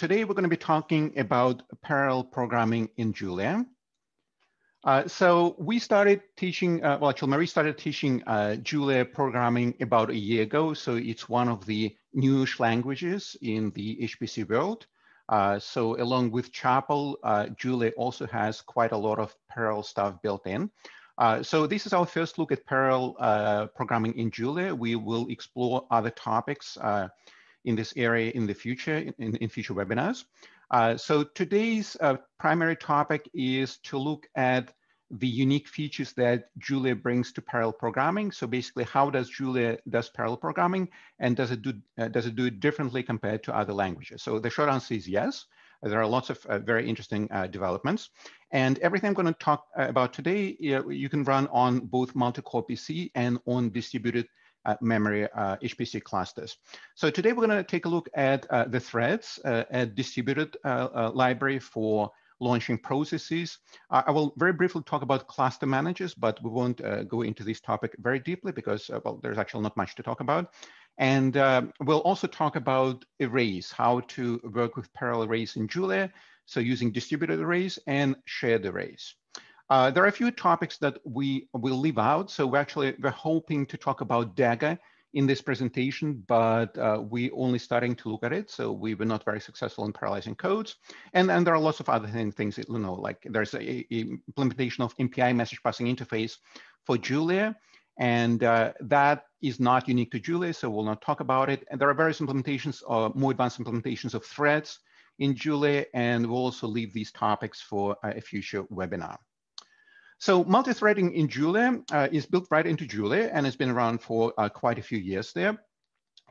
today we're going to be talking about parallel programming in Julia. Uh, so we started teaching, uh, well, actually Marie started teaching uh, Julia programming about a year ago. So it's one of the newish languages in the HPC world. Uh, so along with Chapel, uh, Julia also has quite a lot of parallel stuff built in. Uh, so this is our first look at parallel programming in Julia. We will explore other topics in this area in the future, in, in future webinars. Uh, so today's uh, primary topic is to look at the unique features that Julia brings to parallel programming. So basically, how does Julia does parallel programming, and does it do uh, does it do it differently compared to other languages? So the short answer is yes. There are lots of uh, very interesting uh, developments, and everything I'm going to talk uh, about today, you can run on both multi-core PC and on distributed memory uh, HPC clusters. So today we're going to take a look at uh, the threads, uh, at distributed uh, uh, library for launching processes. I will very briefly talk about cluster managers, but we won't go into this topic very deeply because, well, there's actually not much to talk about. And we'll also talk about arrays, how to work with parallel arrays in Julia, so using distributed arrays and shared arrays. Uh, there are a few topics that we will leave out. So we're actually, we're hoping to talk about Dagger in this presentation, but uh, we only starting to look at it. So we were not very successful in parallelizing codes. And, and there are lots of other things, you know, like there's a, a implementation of MPI message passing interface for Julia. And uh, that is not unique to Julia, so we'll not talk about it. And there are various implementations, uh, more advanced implementations of threads in Julia, and we'll also leave these topics for a future webinar. So multi-threading in Julia uh, is built right into Julia and has been around for uh, quite a few years there.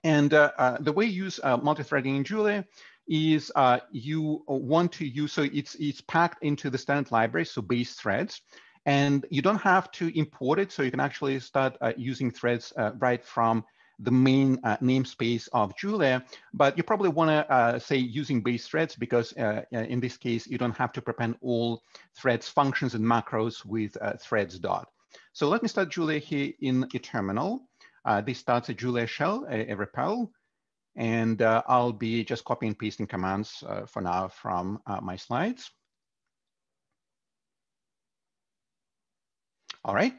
And uh, uh the way you use uh, multi-threading in Julia is uh, you want to use, so it's, it's packed into the standard library, so base threads. And you don't have to import it, so you can actually start using threads right from the main uh, namespace of Julia, but you probably want to uh, say using base threads because uh, uh, in this case, you don't have to prepend all threads functions and macros with uh, threads dot. So let me start Julia here in a terminal. Uh, this starts a Julia shell, a, a REPL, and I'll be just copying and pasting commands for now from my slides. All right.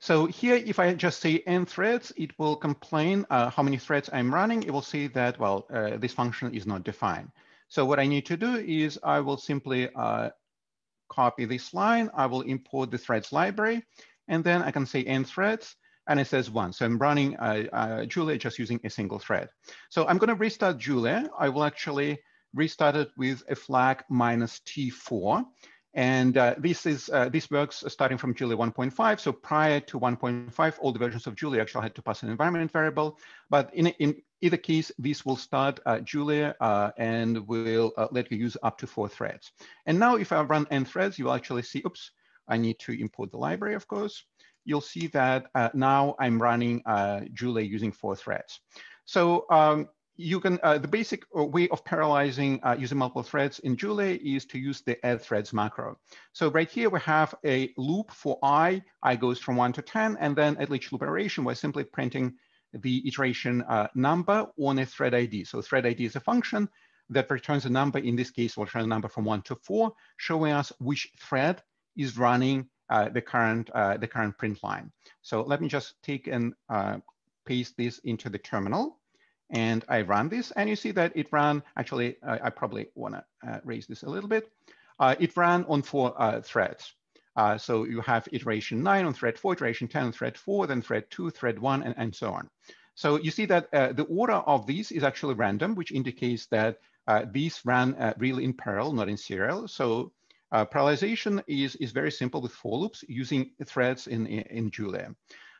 So here, if I just say n threads, it will complain uh, how many threads I'm running. It will say that, well, uh, this function is not defined. So what I need to do is I will simply uh, copy this line. I will import the threads library, and then I can say n threads, and it says one. So I'm running uh, uh, Julia just using a single thread. So I'm going to restart Julia. I will actually restart it with a flag minus T4. And uh, this is uh, this works starting from Julia 1.5. So prior to 1.5, all the versions of Julia actually had to pass an environment variable. But in, in either case, this will start uh, Julia uh, and will uh, let you use up to four threads. And now if I run n threads, you'll actually see, oops, I need to import the library, of course. You'll see that uh, now I'm running Julia using four threads. So um, you can, uh, the basic uh, way of parallelizing uh, using multiple threads in Julia is to use the add threads macro. So right here we have a loop for i, i goes from one to 10, and then at each loop iteration, we're simply printing the iteration uh, number on a thread ID. So thread ID is a function that returns a number. In this case, we'll return a number from one to four, showing us which thread is running uh, the current uh, the current print line. So let me just take and paste this into the terminal and I run this and you see that it ran, actually, uh, I probably wanna uh, raise this a little bit. Uh, it ran on four uh, threads. Uh, so you have iteration nine on thread four, iteration 10 on thread four, then thread two, thread one, and, and so on. So you see that uh, the order of these is actually random, which indicates that these ran really in parallel, not in serial. So parallelization is, is very simple with for loops using threads in, in, in Julia.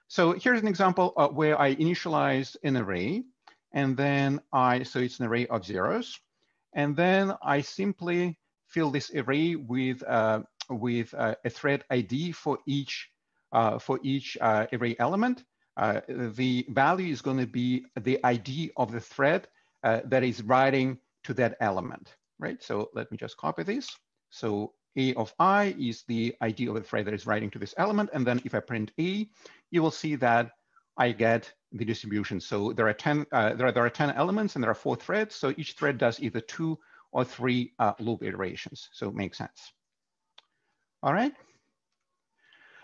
So here's an example where I initialize an array and then I, so it's an array of zeros. And then I simply fill this array with, uh, with uh, a thread ID for each, uh, for each uh, array element. Uh, the value is going to be the ID of the thread uh, that is writing to that element, right? So let me just copy this. So A of I is the ID of the thread that is writing to this element. And then if I print A, you will see that I get the distribution. So there are 10, uh, there, are, there are 10 elements and there are four threads. So each thread does either two or three uh, loop iterations. So it makes sense. All right.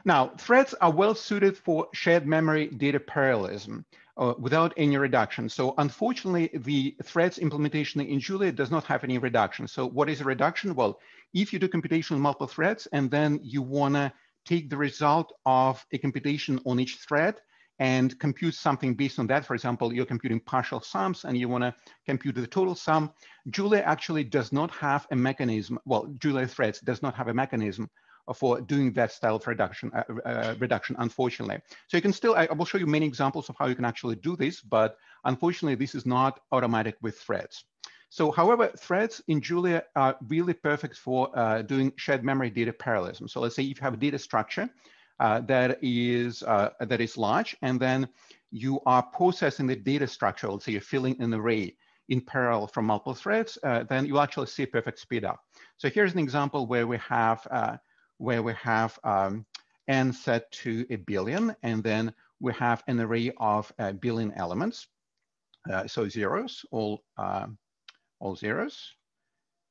Now, threads are well suited for shared memory data parallelism uh, without any reduction. So unfortunately, the threads implementation in Julia does not have any reduction. So what is a reduction? Well, if you do computation on multiple threads and then you wanna take the result of a computation on each thread and compute something based on that. For example, you're computing partial sums and you wanna compute the total sum. Julia actually does not have a mechanism, well, Julia threads does not have a mechanism for doing that style of reduction, uh, uh, reduction, unfortunately. So you can still, I will show you many examples of how you can actually do this, but unfortunately, this is not automatic with threads. So however, threads in Julia are really perfect for uh, doing shared memory data parallelism. So let's say if you have a data structure uh, that is uh, that is large, and then you are processing the data structure, let's say you're filling an array in parallel from multiple threads, uh, then you actually see perfect speed up. So here's an example where we have where we have um, n set to a billion, and then we have an array of uh, billion elements. Uh, so zeros, all, uh, all zeros.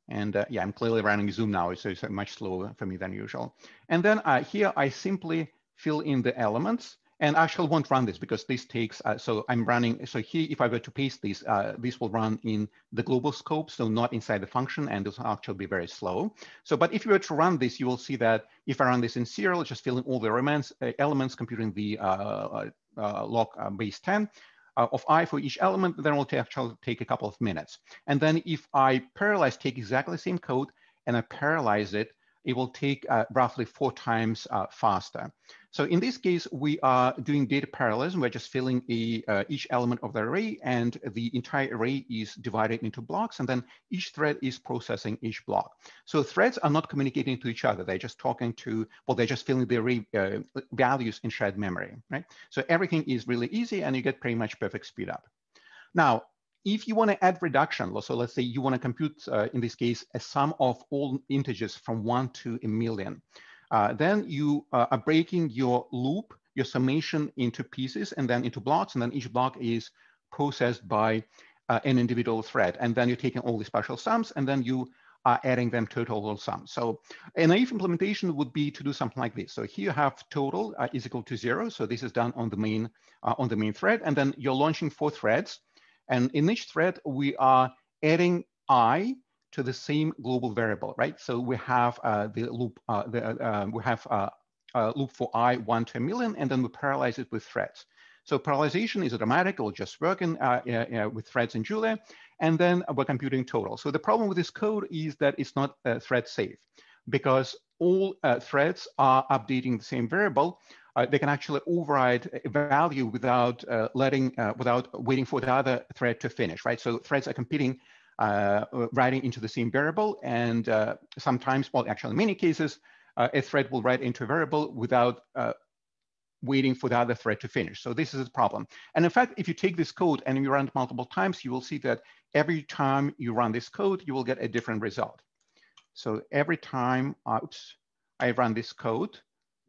And uh, yeah, I'm clearly running Zoom now, so it's much slower for me than usual. And then uh, here I simply fill in the elements and actually won't run this because this takes, uh, so I'm running, so here, if I were to paste this, uh, this will run in the global scope, so not inside the function, and this will actually be very slow. So, but if you were to run this, you will see that if I run this in serial, just filling all the elements, uh, elements computing the uh, uh, uh, log base 10, of i for each element, then it will actually take a couple of minutes. And then if I parallelize, take exactly the same code and I parallelize it, it will take uh, roughly four times uh, faster. So in this case, we are doing data parallelism. We're just filling a, uh, each element of the array and the entire array is divided into blocks and then each thread is processing each block. So threads are not communicating to each other. They're just talking to, well, they're just filling the array uh, values in shared memory, right? So everything is really easy and you get pretty much perfect speed up. Now, if you want to add reduction, so let's say you want to compute, uh, in this case, a sum of all integers from one to a million, uh, then you uh, are breaking your loop, your summation into pieces and then into blocks. And then each block is processed by uh, an individual thread. And then you're taking all these partial sums and then you are adding them to total sum. So a naive implementation would be to do something like this. So here you have total uh, is equal to zero. So this is done on the main uh, on the main thread. And then you're launching four threads. And in each thread, we are adding i to the same global variable, right? So we have uh, the loop, uh, the, uh, we have uh, a loop for i one to a million, and then we parallelize it with threads. So parallelization is automatic, it'll just work in, uh, with threads in Julia, and then we're computing total. So the problem with this code is that it's not thread safe because all threads are updating the same variable, uh, they can actually override a value without uh, letting, uh, without waiting for the other thread to finish, right? So threads are competing uh, writing into the same variable. And uh, sometimes, well, actually in many cases, uh, a thread will write into a variable without waiting for the other thread to finish. So this is a problem. And in fact, if you take this code and you run it multiple times, you will see that every time you run this code, you will get a different result. So every time, oops, I run this code,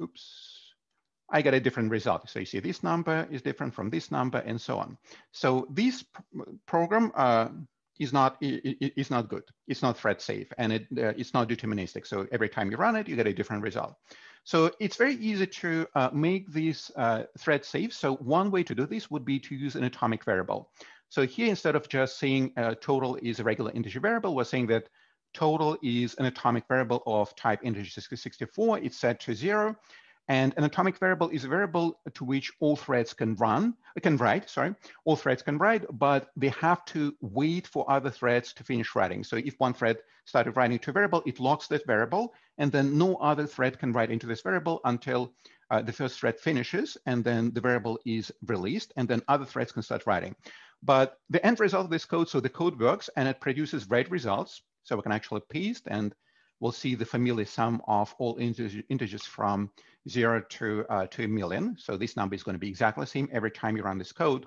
oops, I get a different result. So you see this number is different from this number and so on. So this program, uh, is not is not good. It's not thread safe and it uh, it's not deterministic. So every time you run it, you get a different result. So it's very easy to uh, make these uh, thread safe. So one way to do this would be to use an atomic variable. So here, instead of just saying uh, total is a regular integer variable, we're saying that total is an atomic variable of type integer 64. It's set to zero. And an atomic variable is a variable to which all threads can run, can right, sorry, all threads can write, but they have to wait for other threads to finish writing. So if one thread started writing to a variable, it locks that variable, and then no other thread can write into this variable until uh, the first thread finishes, and then the variable is released, and then other threads can start writing. But the end result of this code, so the code works and it produces write results. So we can actually paste and we'll see the familiar sum of all integers from zero to, uh, to a million. So this number is going to be exactly the same every time you run this code.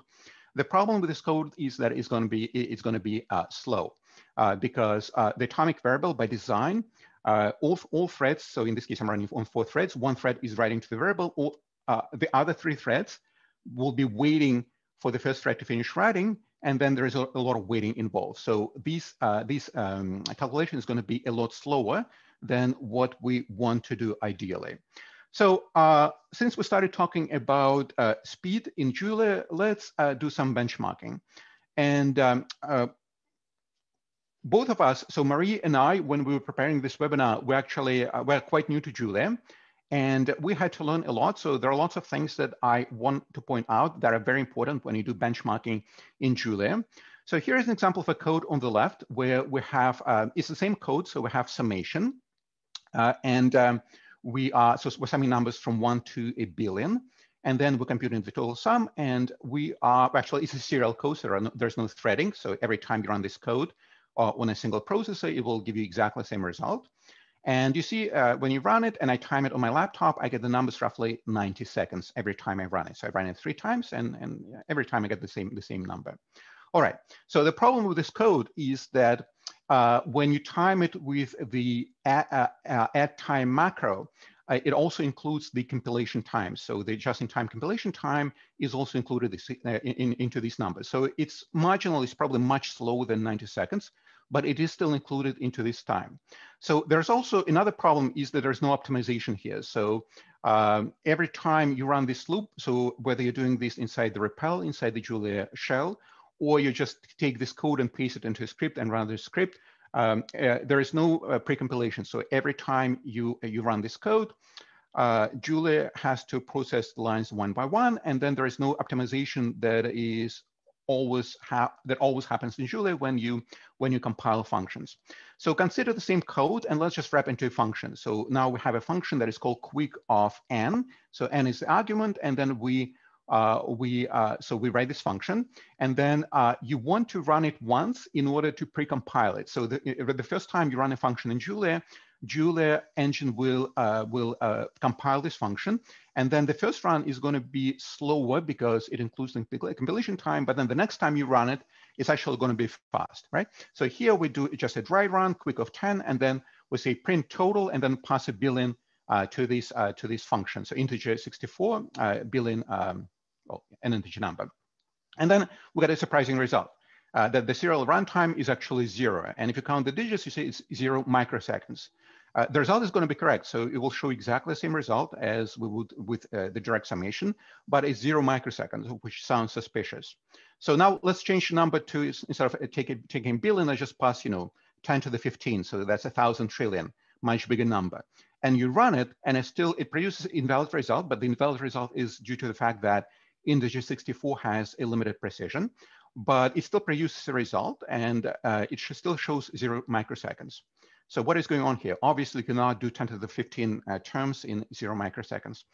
The problem with this code is that it's going to be, it's to be uh, slow uh, because uh, the atomic variable by design, uh, all, all threads, so in this case, I'm running on four threads, one thread is writing to the variable, all, uh, the other three threads will be waiting for the first thread to finish writing, and then there is a, a lot of waiting involved. So these, uh, these um, calculation is going to be a lot slower than what we want to do ideally. So uh, since we started talking about uh, speed in Julia, let's uh, do some benchmarking. And um, uh, both of us, so Marie and I, when we were preparing this webinar, we actually uh, were quite new to Julia. And we had to learn a lot. So there are lots of things that I want to point out that are very important when you do benchmarking in Julia. So here is an example of a code on the left where we have, uh, it's the same code. So we have summation. Uh, and um, we are, so we're summing numbers from one to a billion. And then we're computing the total sum. And we are, actually, it's a serial code. So no, there's no threading. So every time you run this code uh, on a single processor, it will give you exactly the same result. And you see uh, when you run it and I time it on my laptop, I get the numbers roughly 90 seconds every time I run it. So I run it three times and, and every time I get the same, the same number. All right, so the problem with this code is that uh, when you time it with the add, uh, uh, add time macro, uh, it also includes the compilation time. So the just-in-time compilation time is also included this, uh, in, in, into these numbers. So it's marginal, it's probably much slower than 90 seconds, but it is still included into this time. So there's also another problem is that there's no optimization here. So um, every time you run this loop, so whether you're doing this inside the REPL, inside the Julia shell, or you just take this code and paste it into a script and run the script, um, uh, there is no uh, pre-compilation. So every time you, you run this code, uh, Julia has to process lines one by one, and then there is no optimization that is always that always happens in Julia when you when you compile functions. So consider the same code and let's just wrap into a function. So now we have a function that is called quick of n. So n is the argument, and then we uh, we uh, so we write this function, and then uh, you want to run it once in order to precompile it. So the, the first time you run a function in Julia, Julia engine will uh, will uh, compile this function, and then the first run is going to be slower because it includes the compilation time. But then the next time you run it, it's actually going to be fast, right? So here we do just a dry run, quick of 10, and then we say print total, and then pass a billion uh, to this to this function. So integer 64 billion. Um, an integer number. And then we get a surprising result. Uh, that the serial runtime is actually zero. And if you count the digits, you see it's zero microseconds. Uh, the result is going to be correct. So it will show exactly the same result as we would with uh, the direct summation, but it's zero microseconds, which sounds suspicious. So now let's change the number to, instead of taking, taking billion, I just pass, you know, 10 to the 15. So that's a thousand trillion, much bigger number. And you run it and it still, it produces invalid result, but the invalid result is due to the fact that integer 64 has a limited precision, but it still produces a result and uh, it still shows zero microseconds. So what is going on here? Obviously, you cannot do 10 to the 15 uh, terms in zero microseconds.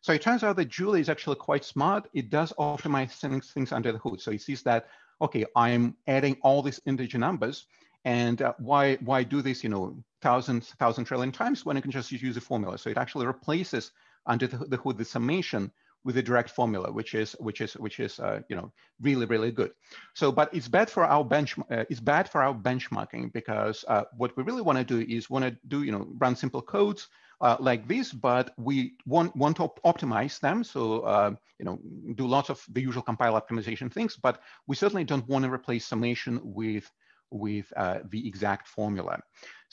So it turns out that Julia is actually quite smart. It does optimize things, things under the hood. So it sees that, okay, I'm adding all these integer numbers and uh, why, why do this, you know, thousands, thousand trillion times when I can just use a formula? So it actually replaces under the, the hood the summation with a direct formula, which is which is which is uh, you know really really good. So, but it's bad for our bench uh, it's bad for our benchmarking because uh, what we really want to do is want to do you know run simple codes uh, like this, but we want want to op optimize them. So uh, you know do lots of the usual compile optimization things, but we certainly don't want to replace summation with with uh, the exact formula.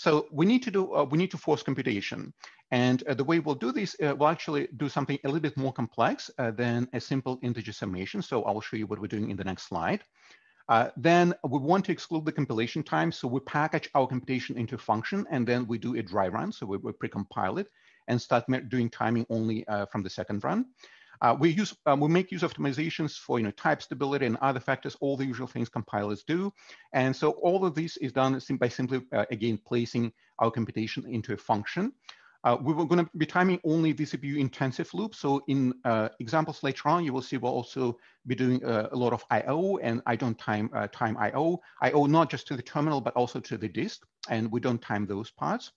So we need to do, uh, we need to force computation. And uh, the way we'll do this, uh, we'll actually do something a little bit more complex uh, than a simple integer summation. So I'll show you what we're doing in the next slide. Uh, then we want to exclude the compilation time. So we package our computation into a function and then we do a dry run. So we, we precompile it and start doing timing only from the second run. Uh, we use um, we make use of optimizations for you know type stability and other factors, all the usual things compilers do. And so all of this is done by simply uh, again placing our computation into a function. Uh, we were going to be timing only the CPU intensive loop. So in uh, examples later on, you will see we'll also be doing uh, a lot of I/O, and I don't time uh, time I/O. I/O not just to the terminal, but also to the disk, and we don't time those parts.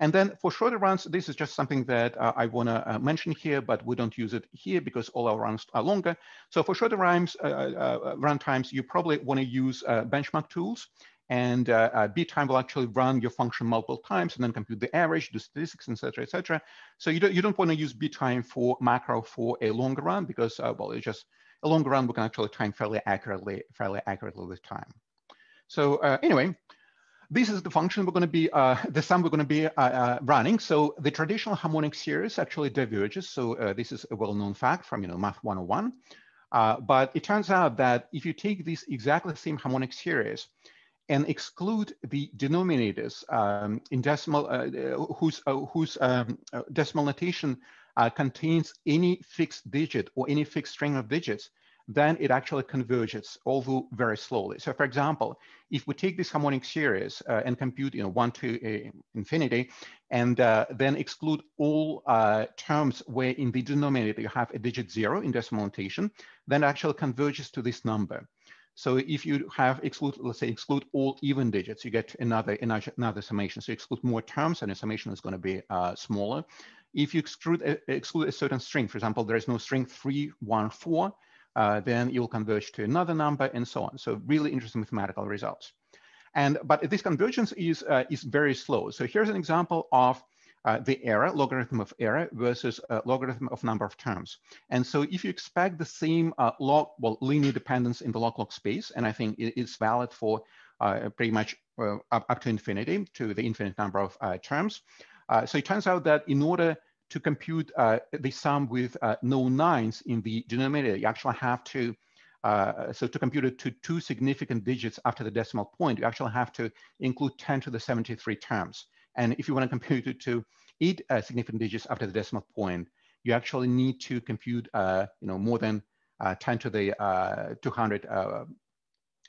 And then for shorter runs, this is just something that uh, I want to uh, mention here, but we don't use it here because all our runs are longer. So for shorter runs, uh, uh, uh run times, you probably want to use uh, benchmark tools. And btime will actually run your function multiple times and then compute the average, do statistics, et cetera, et cetera. So you don't, you don't want to use btime for macro for a longer run because, well, it's just a longer run, we can actually time fairly accurately, fairly accurately with time. So anyway, this is the function we're going to be, uh, the sum we're going to be uh, uh, running. So the traditional harmonic series actually diverges. So uh, this is a well-known fact from, you know, Math 101. Uh, but it turns out that if you take this exactly same harmonic series and exclude the denominators um, in decimal, uh, whose, whose um, decimal notation contains any fixed digit or any fixed string of digits, then it actually converges, although very slowly. So for example, if we take this harmonic series uh, and compute you know, one to uh, infinity, and uh, then exclude all uh, terms where in the denominator you have a digit zero in decimal notation, then actually converges to this number. So if you have exclude, let's say exclude all even digits, you get another, another summation. So exclude more terms and the summation is gonna be uh, smaller. If you exclude, uh, exclude a certain string, for example, there is no string 314, uh, then you'll converge to another number and so on. So really interesting mathematical results. And but this convergence is uh, is very slow. So here's an example of uh, the error, logarithm of error versus logarithm of number of terms. And so if you expect the same uh, log, well, linear dependence in the log-log space, and I think it's valid for uh, pretty much uh, up, up to infinity, to the infinite number of terms. so it turns out that in order to compute uh, the sum with uh, no nines in the denominator, you actually have to, uh, so to compute it to two significant digits after the decimal point, you actually have to include 10 to the 73 terms. And if you want to compute it to eight significant digits after the decimal point, you actually need to compute, you know, more than uh, 10 to the 200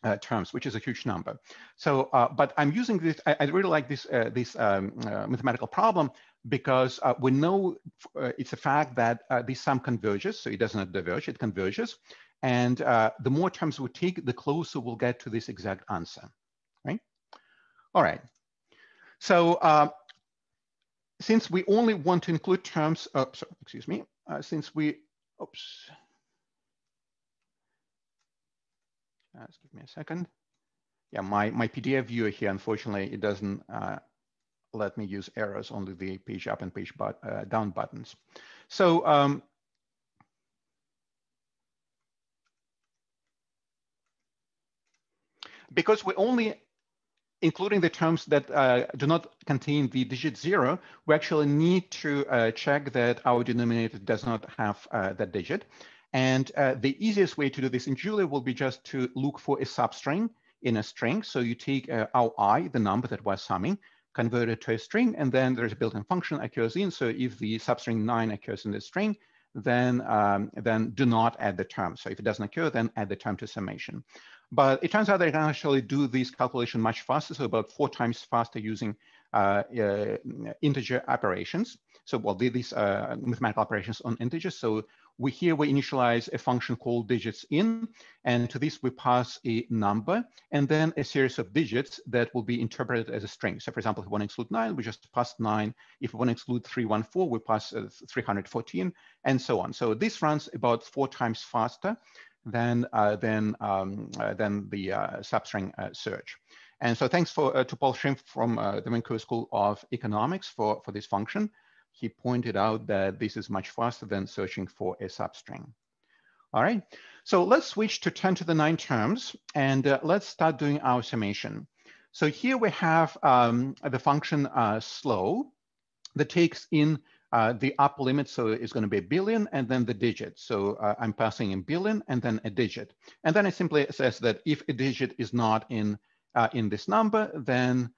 uh, terms, which is a huge number. So, uh, but I'm using this, I, I really like this, uh, this um, mathematical problem because uh, we know uh, it's a fact that uh, this sum converges, so it does not diverge, it converges. And uh, the more terms we take, the closer we'll get to this exact answer, right? All right. So uh, since we only want to include terms, sorry, excuse me, uh, since we, oops. Just give me a second. Yeah, my, my PDF viewer here, unfortunately, it doesn't let me use arrows, only the page up and page but, uh, down buttons. So um, because we're only including the terms that uh, do not contain the digit zero, we actually need to uh, check that our denominator does not have uh, that digit. And uh, the easiest way to do this in Julia will be just to look for a substring in a string. So you take uh, our i, the number that we're summing, convert it to a string, and then there's a built-in function occurs in. So if the substring nine occurs in the string, then, um, then do not add the term. So if it doesn't occur, then add the term to summation. But it turns out that I can actually do this calculation much faster, so about four times faster using uh, uh, integer operations. So well, these uh, mathematical operations on integers. So we here we initialize a function called digits in, and to this we pass a number and then a series of digits that will be interpreted as a string. So for example, if we want to exclude nine, we just pass nine. If we want to exclude 314, we pass uh, 314 and so on. So this runs about four times faster than, uh, than, um, uh, than the uh, substring uh, search. And so thanks for, uh, to Paul Schrimpf from the Vancouver School of Economics for, for this function he pointed out that this is much faster than searching for a substring. All right, so let's switch to 10 to the 9 terms and uh, let's start doing our summation. So here we have um, the function uh, slow that takes in uh, the upper limit, so it's going to be a billion and then the digit. So uh, I'm passing in billion and then a digit. And then it simply says that if a digit is not in, uh, in this number, then,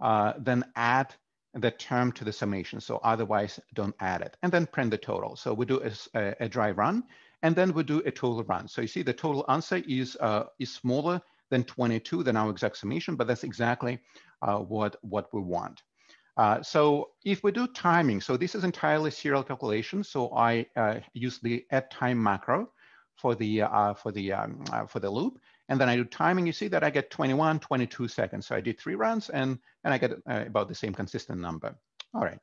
uh, then add the term to the summation. So otherwise don't add it and then print the total. So we do a, a dry run and then we do a total run. So you see the total answer is, uh, is smaller than 22 than our exact summation, but that's exactly uh, what, what we want. Uh, so if we do timing, so this is entirely serial calculation. So I uh, use the add time macro for the, uh, for, the, um, uh, for the loop. And then I do timing, you see that I get 21, 22 seconds. So I did three runs and, and I get uh, about the same consistent number. All right.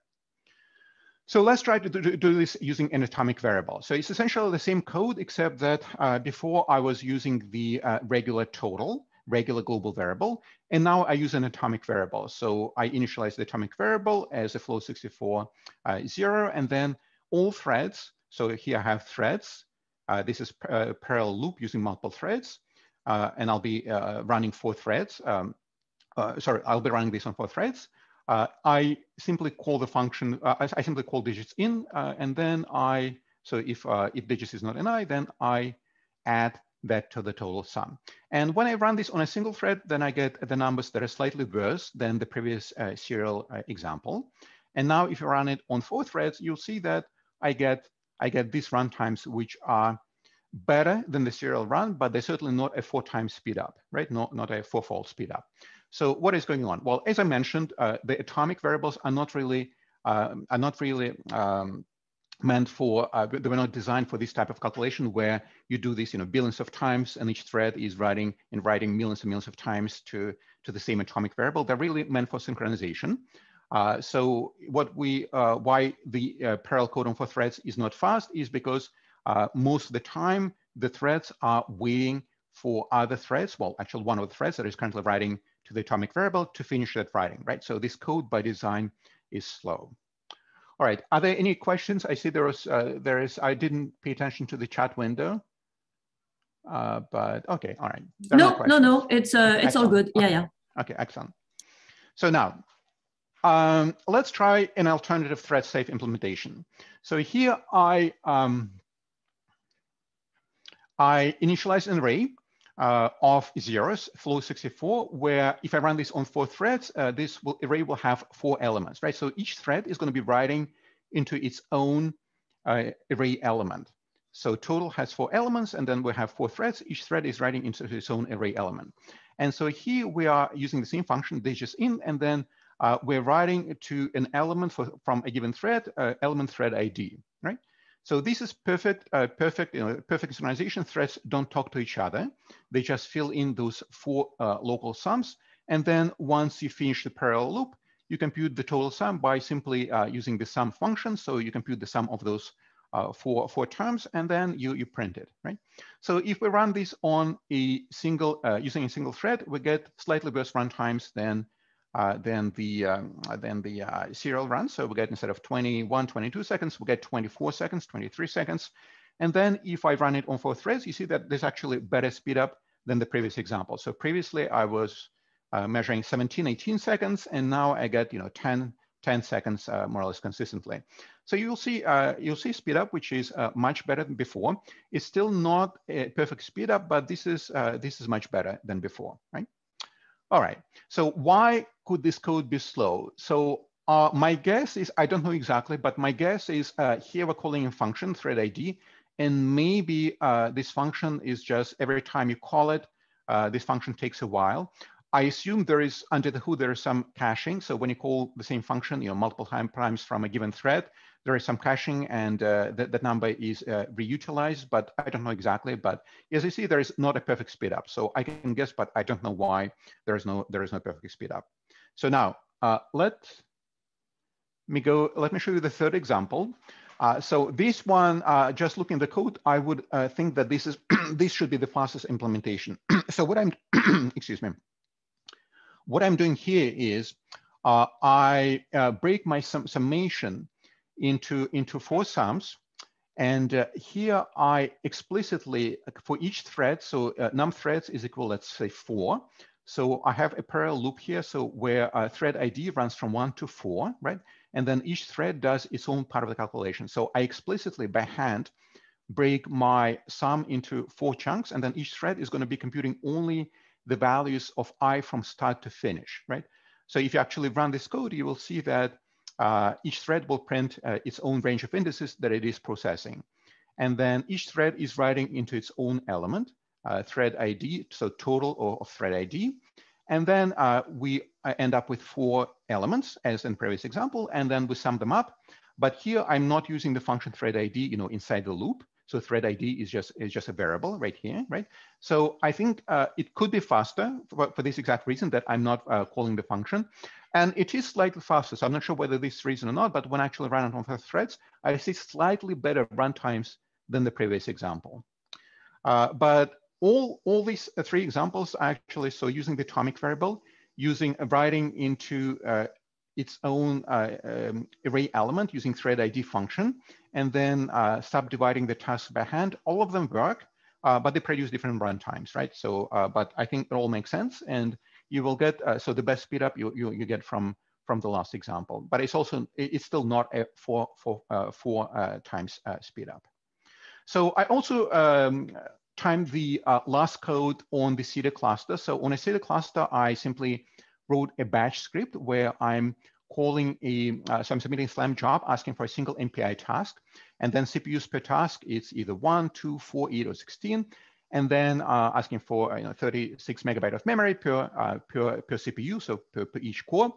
So let's try to do, do, this using an atomic variable. So it's essentially the same code, except that uh, before I was using the uh, regular total, regular global variable, and now I use an atomic variable. So I initialize the atomic variable as a float64 uh, zero, and then all threads, so here I have threads, uh, this is a parallel loop using multiple threads, uh, and I'll be uh, running four threads. Um, uh, sorry, I'll be running this on four threads. Uh, I simply call the function, I, I, simply call digits in, and then I, so if, if digits is not an i, then I add that to the total sum. And when I run this on a single thread, then I get the numbers that are slightly worse than the previous uh, serial uh, example. And now if you run it on four threads, you'll see that I get, I get these runtimes which are better than the serial run, but they're certainly not a four times speed up, right? Not, not a fourfold speed up. So what is going on? Well, as I mentioned, uh, the atomic variables are not really, uh, are not really um, meant for, uh, they were not designed for this type of calculation where you do this, you know, billions of times and each thread is writing and writing millions and millions of times to, to the same atomic variable. They're really meant for synchronization. Uh, so what we, uh, why the uh, parallel codon for threads is not fast is because uh, most of the time the threads are waiting for other threads. Well, actually one of the threads that is currently writing to the atomic variable to finish that writing, right? So this code by design is slow. All right, are there any questions? I see there was, uh, there is, I didn't pay attention to the chat window. Uh, but okay, all right. no, no, no, it's uh, it's all good. Yeah, okay. yeah. Okay, excellent. So now, um, let's try an alternative thread safe implementation. So here I um, I initialize an array uh, of zeros, float 64, where if I run this on four threads, uh, this will, array will have four elements, right? So each thread is going to be writing into its own uh, array element. So total has four elements, and then we have four threads. Each thread is writing into its own array element. And so here we are using the same function, digits in, and then uh, we're writing to an element for, from a given thread, uh, element thread ID, right? So this is perfect, uh, perfect, you know, perfect synchronization. Threads don't talk to each other. They just fill in those four uh, local sums. And then once you finish the parallel loop, you compute the total sum by simply uh, using the sum function. So you compute the sum of those uh, four, four terms, and then you, you print it, right? So if we run this on a single, uh, using a single thread, we get slightly worse runtimes than uh, than the um, than the uh, serial run. So we get instead of 21, 22 seconds, we get 24 seconds, 23 seconds. And then if I run it on four threads, you see that there's actually better speed up than the previous example. So previously I was uh, measuring 17, 18 seconds, and now I get you know 10, 10 seconds uh, more or less consistently. So you'll see uh, you'll see speed up, which is uh, much better than before. It's still not a perfect speed up, but this is uh, this is much better than before, right? All right. So why could this code be slow? So uh, my guess is, I don't know exactly, but my guess is uh, here we're calling a function thread ID, and maybe uh, this function is just every time you call it, uh, this function takes a while. I assume there is under the hood, there is some caching. So when you call the same function, you know, multiple times from a given thread, there is some caching and uh, that, that number is uh, reutilized, but I don't know exactly. But as you see, there is not a perfect speed up. So I can guess, but I don't know why there is no there is no perfect speed up. So now uh, let me go. Let me show you the third example. Uh, so this one, uh, just looking at the code, I would uh, think that this is this should be the fastest implementation. so what I'm, excuse me, what I'm doing here is uh, I uh, break my sum summation into, into four sums. And here I explicitly, for each thread, so num threads is equal, let's say four. So I have a parallel loop here, so where uh, thread ID runs from one to four, right? And then each thread does its own part of the calculation. So I explicitly, by hand, break my sum into four chunks, and then each thread is gonna be computing only the values of i from start to finish, right? So if you actually run this code, you will see that uh, each thread will print uh, its own range of indices that it is processing. And then each thread is writing into its own element, uh, thread ID, so total of thread ID. And then uh, we uh, end up with four elements as in previous example, and then we sum them up. But here I'm not using the function thread ID you know, inside the loop. So thread ID is just is just a variable right here, right? So I think uh, it could be faster for, for, this exact reason that I'm not uh, calling the function. And it is slightly faster. So I'm not sure whether this reason or not, but when I actually run it on the threads, I see slightly better runtimes than the previous example. Uh, but all, all these uh, three examples actually, so using the atomic variable, using writing into uh, its own uh, um, array element using thread ID function, and then uh, subdividing the tasks by hand. All of them work, uh, but they produce different runtimes, right? So, uh, but I think it all makes sense, and you will get uh, so the best speed up you, you you get from from the last example, but it's also it's still not a four four uh, four times speed up. So I also um, timed the last code on the Cedar cluster. So on a Cedar cluster, I simply wrote a batch script where I'm calling a, uh, so I'm submitting Slurm job asking for a single MPI task. And then CPUs per task, it's either one, two, four, eight, or 16. And then uh, asking for you know, 36 megabyte of memory per, uh, per, per CPU, so per, per each core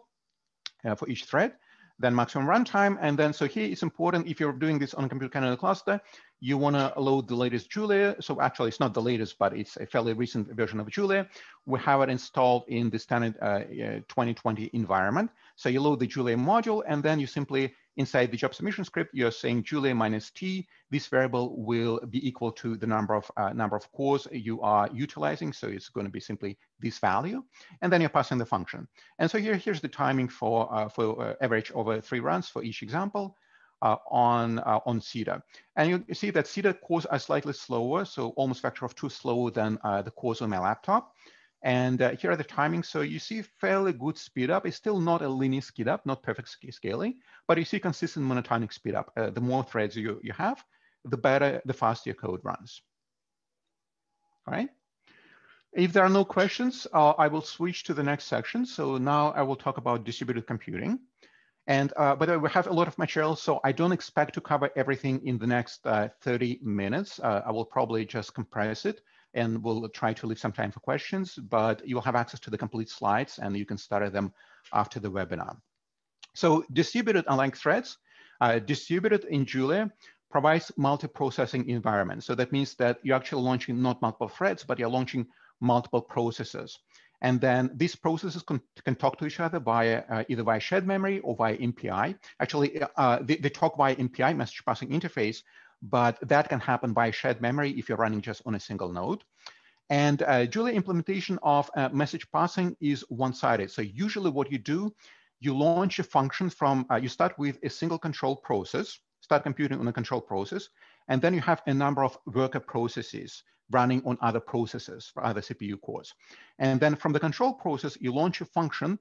uh, for each thread then maximum runtime. And then, so here it's important if you're doing this on a Compute Canada cluster, you want to load the latest Julia. So actually, it's not the latest, but it's a fairly recent version of Julia. We have it installed in the standard uh, 2020 environment. So you load the Julia module, and then you simply inside the job submission script, you're saying Julia minus t. This variable will be equal to the number of uh, number of cores you are utilizing. So it's going to be simply this value, and then you're passing the function. And so here, here's the timing for uh, for uh, average over three runs for each example. Uh, on uh, on Cedar. And you see that Cedar cores are slightly slower, so almost factor of two slower than uh, the cores on my laptop. And uh, here are the timings. So you see fairly good speed up. It's still not a linear speed up, not perfect scaling, but you see consistent monotonic speed up. Uh, the more threads you, you have, the better, the faster your code runs. All right. If there are no questions, uh, I will switch to the next section. So now I will talk about distributed computing. And uh, by the way, we have a lot of material, so I don't expect to cover everything in the next uh, 30 minutes. Uh, I will probably just compress it and we'll try to leave some time for questions, but you'll have access to the complete slides and you can study them after the webinar. So distributed unlike threads, uh, distributed in Julia provides multi-processing environment. So that means that you're actually launching not multiple threads, but you're launching multiple processes. And then these processes can, can talk to each other via uh, either via shared memory or via MPI. Actually, uh, they, they, talk via MPI, message passing interface, but that can happen by shared memory if you're running just on a single node. And uh, Julia implementation of uh, message passing is one-sided. So usually what you do, you launch a function from, uh, you start with a single control process, start computing on a control process, and then you have a number of worker processes running on other processes for other CPU cores. And then from the control process, you launch a function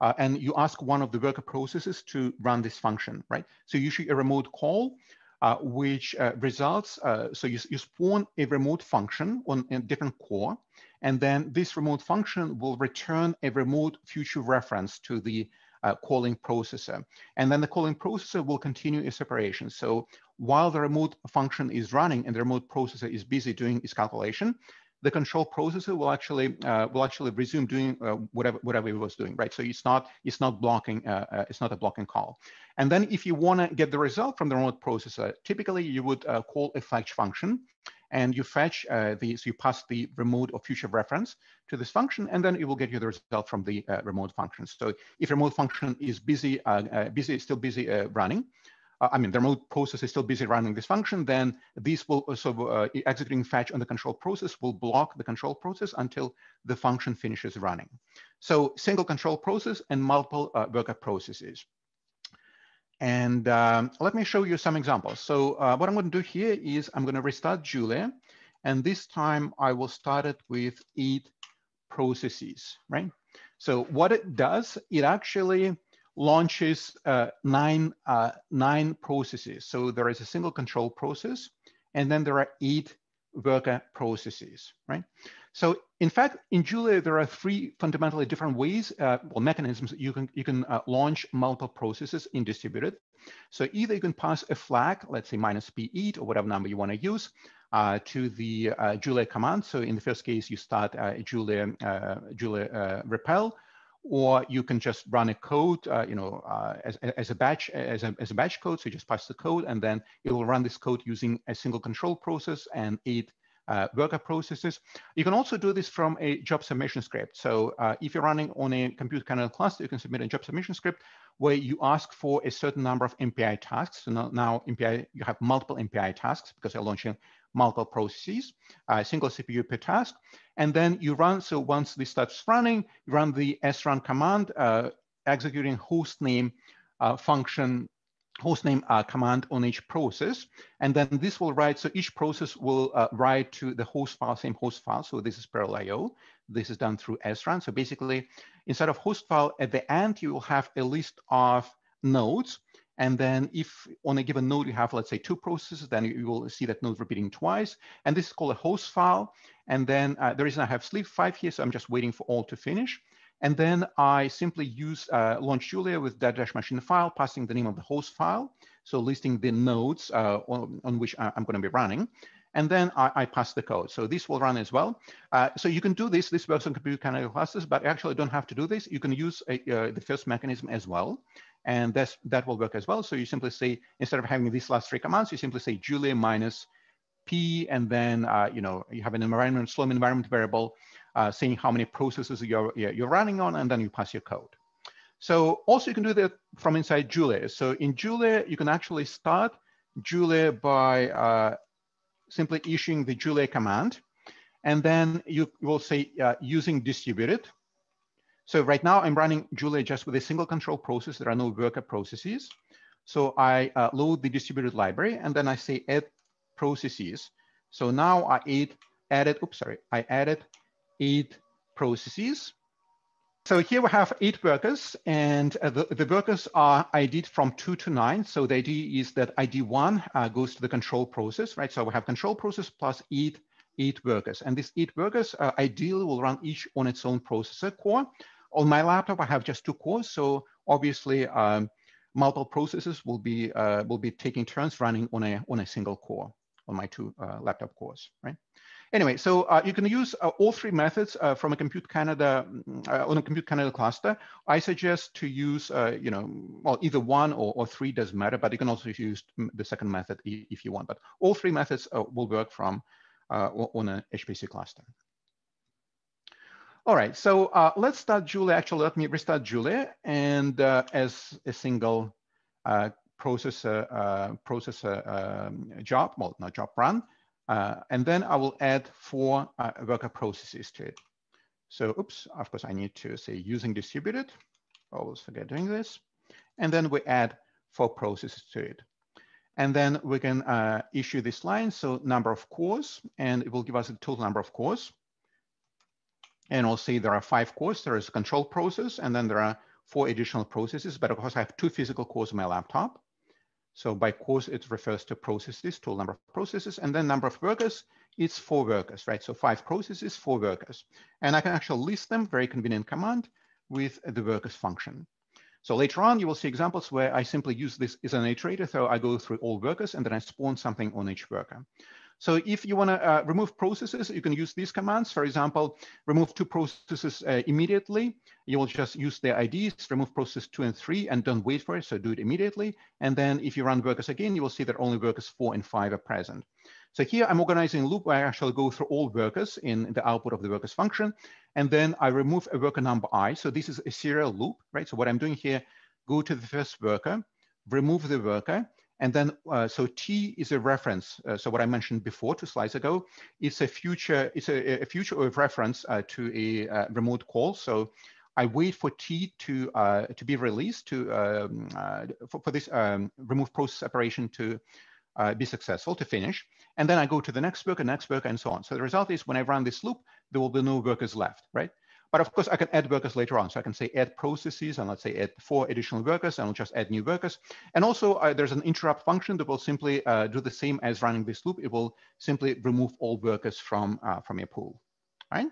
uh, and you ask one of the worker processes to run this function, right? So usually a remote call uh, which uh, results, uh, so you, you spawn a remote function on a different core, and then this remote function will return a remote future reference to the uh, calling processor. And then the calling processor will continue its operation. So while the remote function is running and the remote processor is busy doing its calculation, the control processor will actually uh, will actually resume doing uh, whatever whatever it was doing, right? So it's not it's not blocking uh, uh it's not a blocking call. And then if you want to get the result from the remote processor, typically you would uh, call a fetch function, and you fetch uh, the so you pass the remote or future reference to this function, and then it will get you the result from the remote function. So if remote function is busy busy still busy running, uh, I mean, the remote process is still busy running this function, then this will also uh, executing fetch on the control process will block the control process until the function finishes running. So single control process and multiple uh, worker processes. And um, let me show you some examples. So uh, what I'm going to do here is I'm going to restart Julia. And this time I will start it with eight processes, right? So what it does, it actually launches uh, nine, uh, nine processes. So there is a single control process, and then there are eight worker processes, right? So in fact, in Julia, there are three fundamentally different ways, uh, well, mechanisms you can, you can uh, launch multiple processes in distributed. So either you can pass a flag, let's say minus p8 or whatever number you want to use, uh, to the uh, Julia command. So in the first case, you start uh, Julia, uh, Julia REPL, or you can just run a code, uh, you know, uh, as, as a batch as a, as a batch code. So you just pass the code, and then it will run this code using a single control process and eight uh, worker processes. You can also do this from a job submission script. So uh, if you're running on a Compute Canada cluster, you can submit a job submission script where you ask for a certain number of MPI tasks. So now, now MPI, you have multiple MPI tasks because you're launching multiple processes, a single CPU per task. And then you run, so once this starts running, you run the srun command, uh, executing hostname uh, function hostname uh, command on each process. And then this will write, so each process will uh, write to the host file, same host file. So this is parallel IO. This is done through srun. So basically, instead of host file, at the end, you will have a list of nodes. And then if on a given node you have, let's say, two processes, then you will see that node repeating twice. And this is called a host file. And then uh, the reason I have sleep five here, so I'm just waiting for all to finish. And then I simply use uh, launch Julia with that dash machine file, passing the name of the host file. So listing the nodes uh, on, on, which I'm going to be running. And then I, I, pass the code. So this will run as well. Uh, so you can do this. This works on Compute Canada clusters, but actually don't have to do this. You can use a, uh, the first mechanism as well. And that's, that will work as well. So you simply say, instead of having these last three commands, you simply say Julia minus P, and then uh, you know you have an environment, Slurm environment variable, uh, saying how many processes you're, you're running on, and then you pass your code. So also you can do that from inside Julia. So in Julia, you can actually start Julia by uh, simply issuing the Julia command. And then you will say uh, using distributed. So right now I'm running Julia just with a single control process. There are no worker processes. So I uh, load the distributed library and then I say add processes. So now I add, added, oops, sorry, I added eight processes. So here we have eight workers and uh, the, the, workers are ID'd from two to nine. So the idea is that ID one uh, goes to the control process, right? So we have control process plus eight, eight workers. And these eight workers uh, ideally will run each on its own processor core. On my laptop, I have just two cores. So obviously um, multiple processes will be, uh, will be taking turns running on a, on a single core on my two uh, laptop cores, right? Anyway, so uh, you can use uh, all three methods uh, from a Compute Canada uh, on a Compute Canada cluster. I suggest to use, uh, you know, well, either one or, or, three doesn't matter, but you can also use the second method if you want. But all three methods uh, will work from on an HPC cluster. All right, so let's start Julia. Actually, let me restart Julia and as a single processor processor um, job, well, not job run. Uh, and then I will add four uh, worker processes to it. So, oops, of course, I need to say using distributed. Always forget doing this. And then we add four processes to it. And then we can uh, issue this line, so number of cores, and it will give us the total number of cores. And we'll see there are five cores. There is a control process, and then there are four additional processes. But of course, I have two physical cores on my laptop. So by course, it refers to processes, total number of processes, and then number of workers, it's four workers, right? So five processes, four workers. And I can actually list them, very convenient command, with the workers function. So later on, you will see examples where I simply use this as an iterator. So I go through all workers and then I spawn something on each worker. So if you want to uh, remove processes, you can use these commands. For example, remove two processes uh, immediately. You will just use their IDs, remove process two and three, and don't wait for it. So do it immediately. And then if you run workers again, you will see that only workers four and five are present. So here I'm organizing a loop where I shall go through all workers in the output of the workers function. And then I remove a worker number i. So this is a serial loop, right? So what I'm doing here, go to the first worker, remove the worker, and then, uh, so T is a reference. Uh, so what I mentioned before two slides ago, it's a future, it's a, a future of reference uh, to a uh, remote call. So I wait for T to uh, to be released to um, uh, for, for, this um, remove process operation to be successful to finish. And then I go to the next worker, next worker, and so on. So the result is when I run this loop, there will be no workers left, right? But of course, I can add workers later on. So I can say add processes and let's say add four additional workers and I'll just add new workers. And also uh, there's an interrupt function that will simply uh, do the same as running this loop. It will simply remove all workers from, uh, from your pool, right?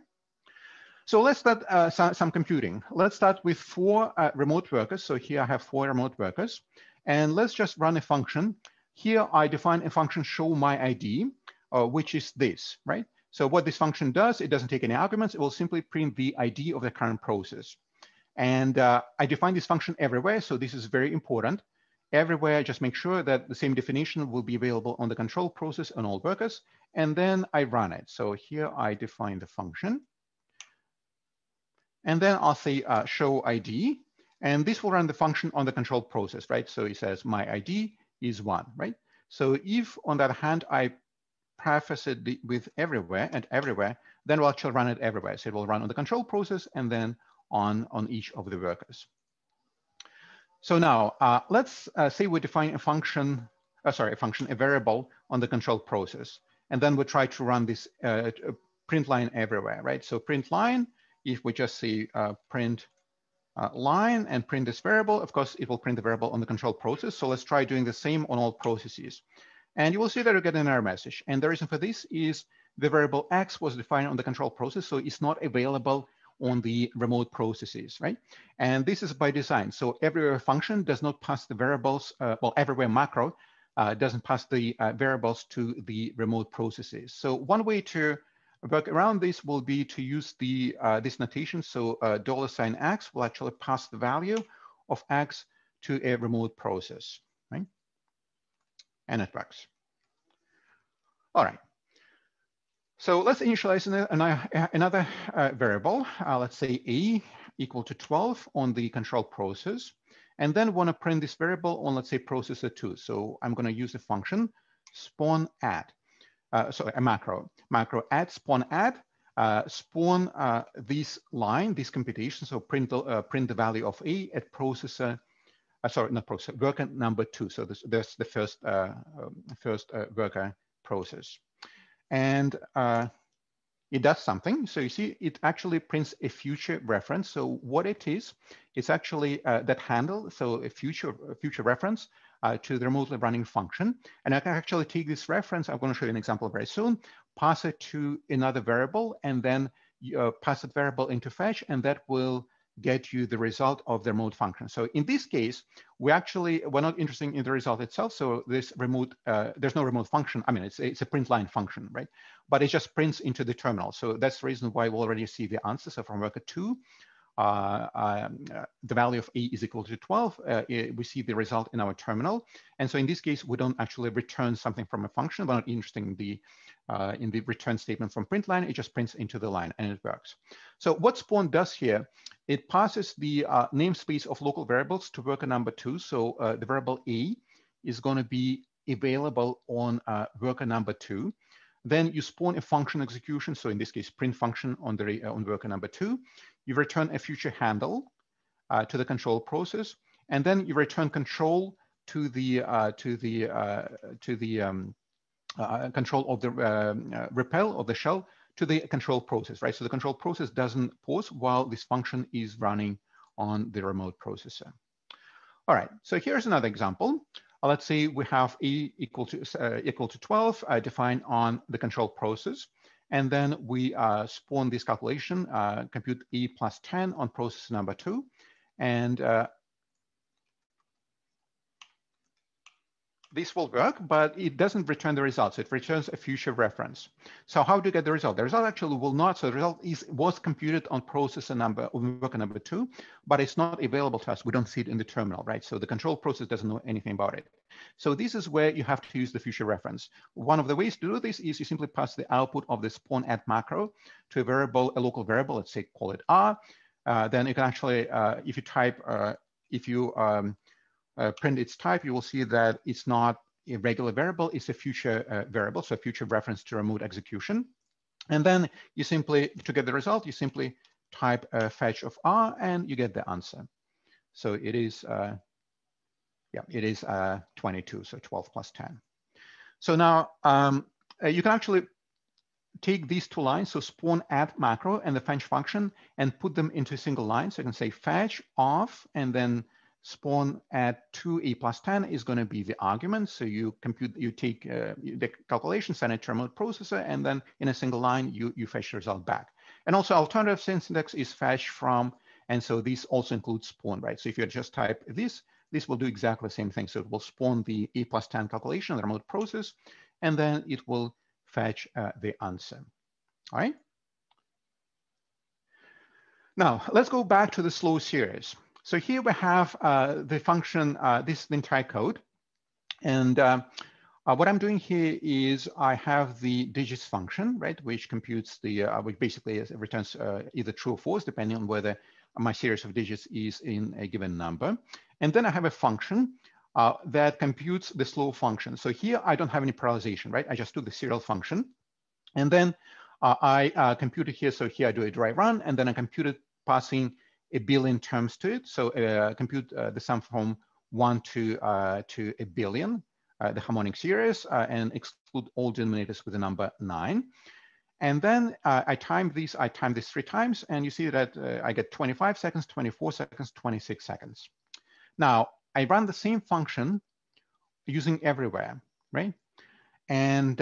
So let's start uh, some, some, computing. Let's start with four uh, remote workers. So here I have four remote workers. And let's just run a function. Here I define a function show my ID, uh, which is this, right? So what this function does, it doesn't take any arguments. It will simply print the ID of the current process. And uh, I define this function everywhere. So this is very important. Everywhere, I just make sure that the same definition will be available on the control process on all workers. And then I run it. So here I define the function. And then I'll say uh, show ID. And this will run the function on the control process, right? So it says my ID is one, right? So if on that hand, I preface it with everywhere and everywhere, then we'll actually run it everywhere. So it will run on the control process and then on, on each of the workers. So now uh, let's uh, say we define a function, uh, sorry, a function, a variable on the control process. And then we try to run this uh, print line everywhere, right? So print line, if we just say uh, print uh, line and print this variable, of course, it will print the variable on the control process. So let's try doing the same on all processes. And you will see that you get an error message. And the reason for this is the variable X was defined on the control process, so it's not available on the remote processes, right? And this is by design. So everywhere function does not pass the variables, uh, well, everywhere macro uh, doesn't pass the uh, variables to the remote processes. So one way to work around this will be to use the uh, this notation. So uh, dollar sign X will actually pass the value of X to a remote process? And it works. All right. So let's initialize another uh, variable. Uh, let's say a equal to 12 on the control process, and then want to print this variable on, let's say, processor two. So I'm going to use a function spawn add. Uh, so a macro, macro add spawnat, uh, spawn uh, this line, this computation. So print, uh, print the value of a at processor, uh, sorry, not process, worker number two. So this, there's the first, uh, um, first worker process and uh, it does something. So you see, it actually prints a future reference. So what it is, it's actually uh, that handle, so a future, a future reference uh, to the remotely running function. And I can actually take this reference, I'm gonna show you an example very soon, pass it to another variable, and then uh, pass that variable into fetch, and that will get you the result of the remote function. So in this case, we actually, we're not interested in the result itself. So this remote, uh, there's no remote function. I mean, it's, it's a print line function, right? But it just prints into the terminal. So that's the reason why we already see the answer. So from worker two, the value of a is equal to 12, uh, we see the result in our terminal. And so in this case, we don't actually return something from a function. We're not interested in the, uh, in the return statement from print line. It just prints into the line and it works. So what Spawn does here, it passes the uh, namespace of local variables to worker number two. So uh, the variable a is going to be available on worker number two. Then you spawn a function execution. So in this case, print function on the on worker number two you return a future handle uh, to the control process, and then you return control to the uh, to the uh, to the um, uh, control of the um, uh, REPL of the shell to the control process, right? So the control process doesn't pause while this function is running on the remote processor. All right, so here's another example. Uh, let's say we have e equal to equal to 12 defined on the control process. And then we uh, spawn this calculation, uh, compute E plus 10 on process number two. And this will work, but it doesn't return the results. It returns a future reference. So how do you get the result? The result actually will not. So the result is was computed on processor number, worker number two, but it's not available to us. We don't see it in the terminal, right? So the control process doesn't know anything about it. So this is where you have to use the future reference. One of the ways to do this is you simply pass the output of the spawnat macro to a variable, a local variable, let's say call it R. Uh, then you can actually, uh, if you type, uh, if you um, uh, print its type, you will see that it's not a regular variable, it's a future uh, variable, so a future reference to remote execution. And then you simply, to get the result, you simply type a fetch of R and you get the answer. So it is, uh, yeah, it is uh, 22, so 12 plus 10. So now um, uh, you can actually take these two lines, so spawnat macro and the fetch function and put them into a single line. So you can say fetch off and then spawn at 2e plus 10 is going to be the argument. So you compute, you take uh, the calculation, send it to remote processor, and then in a single line, you, you fetch the result back. And also alternative syntax is fetch from, and so this also includes spawn, right? So if you just type this, this will do exactly the same thing. So it will spawn the e plus 10 calculation, the remote process, and then it will fetch uh, the answer, all right? Now, let's go back to the slow series. So here we have uh, the function, uh, this is the entire code. And uh, uh, what I'm doing here is I have the digits function, right, which computes the, uh, which basically returns uh, either true or false, depending on whether my series of digits is in a given number. And then I have a function that computes the slow function. So here I don't have any parallelization, right? I just do the serial function. And then I compute it here. So here I do a dry run, and then I compute it passing a billion terms to it. So uh, compute uh, the sum from one to, uh, to a billion, uh, the harmonic series, uh, and exclude all denominators with the number nine. And then I time these, I time this three times, and you see that I get 25 seconds, 24 seconds, 26 seconds. Now, I run the same function using everywhere, right? And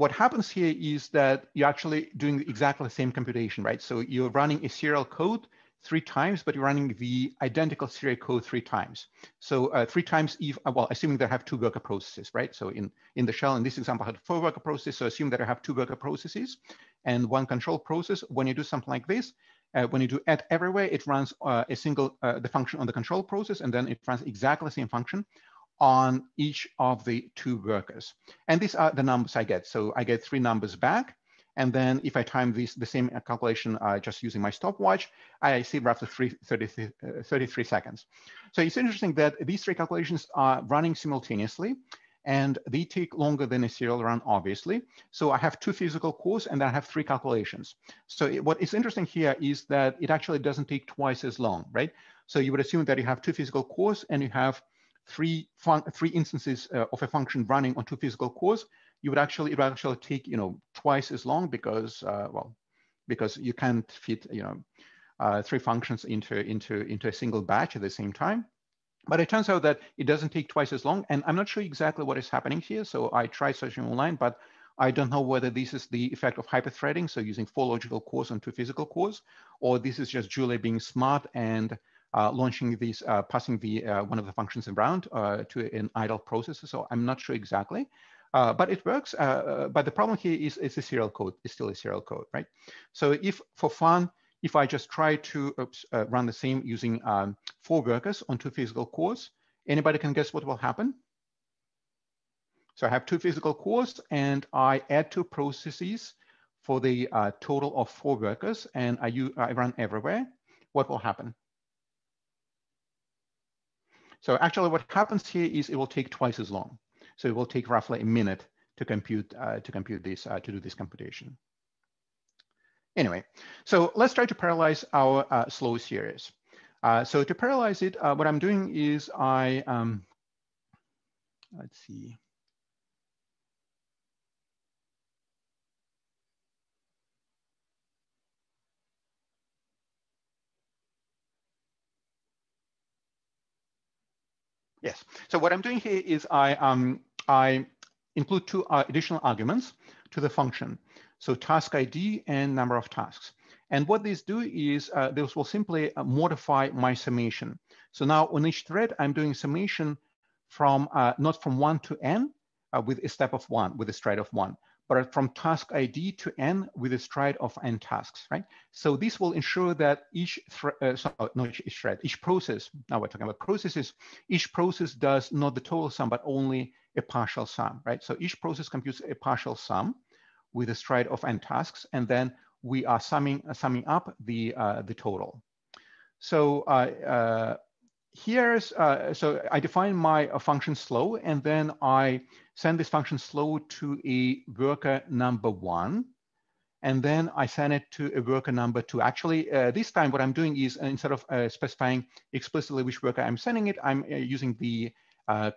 what happens here is that you're actually doing exactly the same computation, right? So you're running a serial code three times, but you're running the identical serial code three times. So uh, three times, if, uh, well, assuming that I have two worker processes, right? So in, in the shell, in this example, I had four worker processes. So assume that I have two worker processes and one control process. When you do something like this, uh, when you do add everywhere, it runs uh, a single, uh, the function on the control process, and then it runs exactly the same function on each of the two workers. And these are the numbers I get. So I get three numbers back. And then if I time this, the same calculation uh, just using my stopwatch, I see roughly three, 33, uh, 33 seconds. So it's interesting that these three calculations are running simultaneously and they take longer than a serial run, obviously. So I have two physical cores and then I have three calculations. So it, what is interesting here is that it actually doesn't take twice as long, right? So you would assume that you have two physical cores and you have three three instances uh, of a function running on two physical cores, you would actually it would actually take you know twice as long because uh, well because you can't fit you know uh, three functions into into into a single batch at the same time. But it turns out that it doesn't take twice as long, and I'm not sure exactly what is happening here. So I tried searching online, but I don't know whether this is the effect of hyperthreading, so using four logical cores on two physical cores, or this is just Julia being smart and uh, launching these, uh, passing the uh, one of the functions around to an idle processor. So I'm not sure exactly. Uh, but it works. Uh, but the problem here is it's a serial code. It's still a serial code, right? So if for fun, if I just try to oops, uh, run the same using um, four workers on two physical cores, anybody can guess what will happen? So I have two physical cores and I add two processes for the total of four workers and I, I run everywhere. What will happen? So actually what happens here is it will take twice as long. So it will take roughly a minute to compute, uh, to compute this, uh, to do this computation. Anyway, so let's try to parallelize our uh, slow series. Uh, so to parallelize it, uh, what I'm doing is I, um, let's see, Yes. So what I'm doing here is I, um, I include two uh, additional arguments to the function. So task ID and number of tasks. And what these do is uh, those will simply uh, modify my summation. So now on each thread, I'm doing summation from uh, not from one to n uh, with a step of one, with a stride of one, but from task ID to N with a stride of N tasks, right? So this will ensure that each uh, sorry, not each thread, each process, now we're talking about processes, each process does not the total sum, but only a partial sum, right? So each process computes a partial sum with a stride of N tasks, and then we are summing, uh, summing up the, uh, the total. So uh, uh, here's, uh, so I define my uh, function slow, and then I send this function slow to a worker number one, and then I send it to a worker number two. Actually, uh, this time what I'm doing is uh, instead of uh, specifying explicitly which worker I'm sending it, I'm uh, using the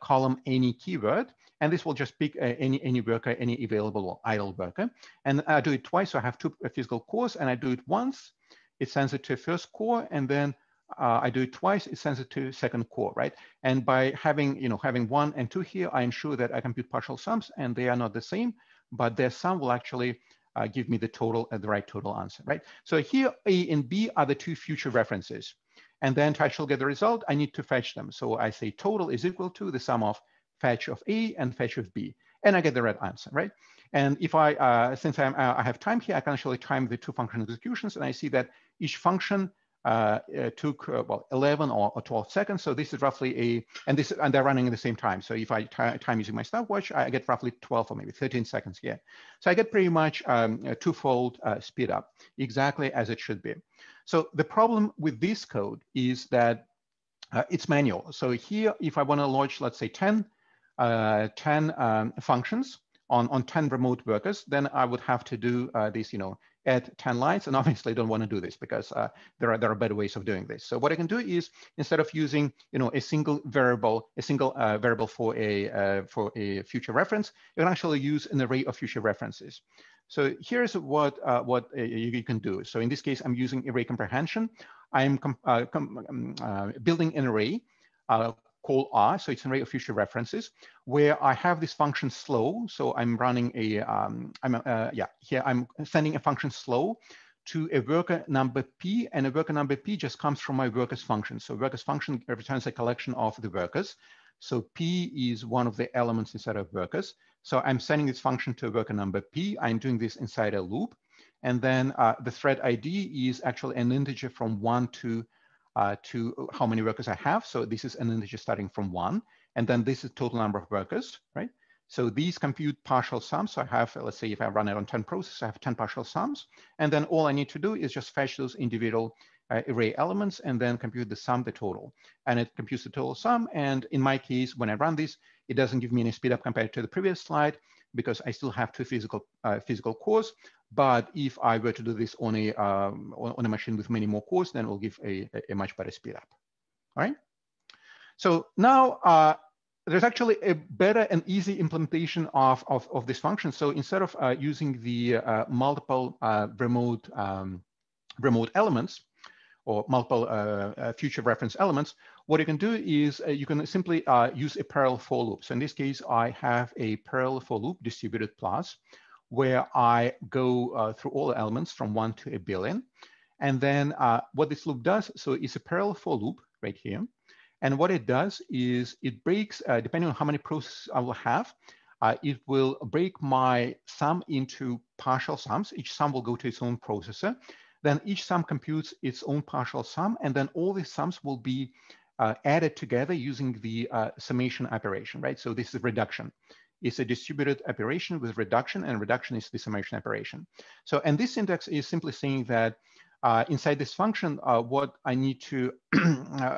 column any keyword, and this will just pick any, any worker, any available idle worker. And I do it twice, so I have two physical cores, and I do it once, it sends it to a first core, and then uh, I do it twice, it sends it to second core, right? And by having, you know, having one and two here, I ensure that I compute partial sums and they are not the same, but their sum will actually uh, give me the total, uh, the right total answer, right? So here A and B are the two future references. And then to actually get the result, I need to fetch them. So I say total is equal to the sum of fetch of A and fetch of B. And I get the right answer, right? And if I, uh, since I'm, uh, I have time here, I can actually time the two function executions and I see that each function uh, took uh, well 11 or, or, 12 seconds. So this is roughly a and this and they're running at the same time. So if I time using my stopwatch, I get roughly 12 or maybe 13 seconds here. So I get pretty much um, a twofold uh, speed up, exactly as it should be. So the problem with this code is that uh, it's manual. So here, if I want to launch, let's say 10, uh, 10 um, functions on, on 10 remote workers, then I would have to do uh, this, you know, add 10 lines. And obviously I don't want to do this because uh, there, are, there are better ways of doing this. So what I can do is instead of using you know, a single variable, a single uh, variable for a, uh, for a future reference, you can actually use an array of future references. So here's what, uh, what uh, you, you, can do. So in this case, I'm using array comprehension. I'm uh, um, building an array call R, so it's an array of future references, where I have this function slow. So I'm running a, um, I'm, uh, yeah, here I'm sending a function slow to a worker number P, and a worker number P just comes from my workers function. So workers function returns a collection of the workers. So P is one of the elements inside of workers. So I'm sending this function to a worker number P. I'm doing this inside a loop. And then uh, the thread ID is actually an integer from one to uh, to how many workers I have. So this is an integer starting from one. And then this is total number of workers, right? So these compute partial sums. So I have, let's say if I run it on 10 processes, I have 10 partial sums. And then all I need to do is just fetch those individual uh, array elements and then compute the sum, the total. And it computes the total sum. And in my case, when I run this, it doesn't give me any speed up compared to the previous slide because I still have two physical uh, physical cores. But if I were to do this on a um, on a machine with many more cores, then it will give a, a much better speed up. All right. So now uh, there's actually a better and easy implementation of, of, of this function. So instead of uh, using the uh, multiple uh, remote um, remote elements or multiple uh, uh, future reference elements, what you can do is uh, you can simply uh, use a parallel for loop. So in this case, I have a parallel for loop distributed plus where I go uh, through all the elements from one to a billion. And then uh, what this loop does, so it's a parallel for loop right here. And what it does is it breaks, uh, depending on how many processes I will have, uh, it will break my sum into partial sums. Each sum will go to its own processor. Then each sum computes its own partial sum. And then all these sums will be uh, added together using the uh, summation operation, right? So this is reduction. It's a distributed operation with reduction and reduction is the summation operation. So, and this syntax is simply saying that uh, inside this function, uh, what I need to,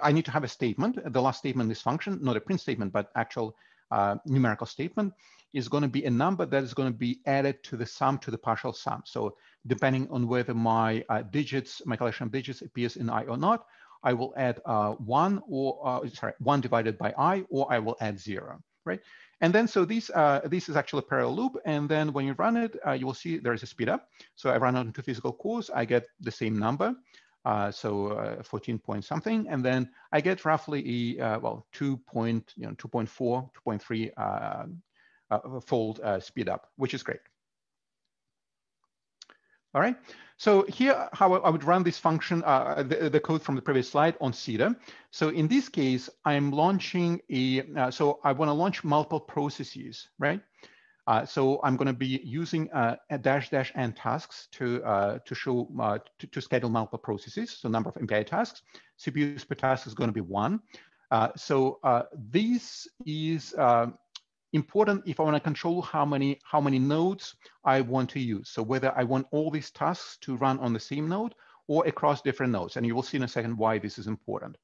I need to have a statement. The last statement in this function, not a print statement, but actual uh, numerical statement is going to be a number that is going to be added to the sum to the partial sum. So depending on whether my uh, digits, my collection of digits appears in I or not, I will add uh, one or uh, sorry, one divided by i, or I will add zero, right? And then so this uh, this is actually a parallel loop. And then when you run it, uh, you will see there is a speed up. So I run it into physical cores, I get the same number. Uh, so uh, 14 point something, and then I get roughly a well 2 point you know 2.4 2.3 fold speed up, which is great. All right. So here, how I would run this function, uh, the, the, code from the previous slide on CEDAR. So in this case, I'm launching a, uh, so I want to launch multiple processes, right? Uh, so I'm going to be using uh, a dash dash n tasks to uh, to show uh, to, to, schedule multiple processes. So number of MPI tasks, CPUs per task is going to be one. so this is important if I want to control how many, how many nodes I want to use. So whether I want all these tasks to run on the same node or across different nodes. And you will see in a second why this is important.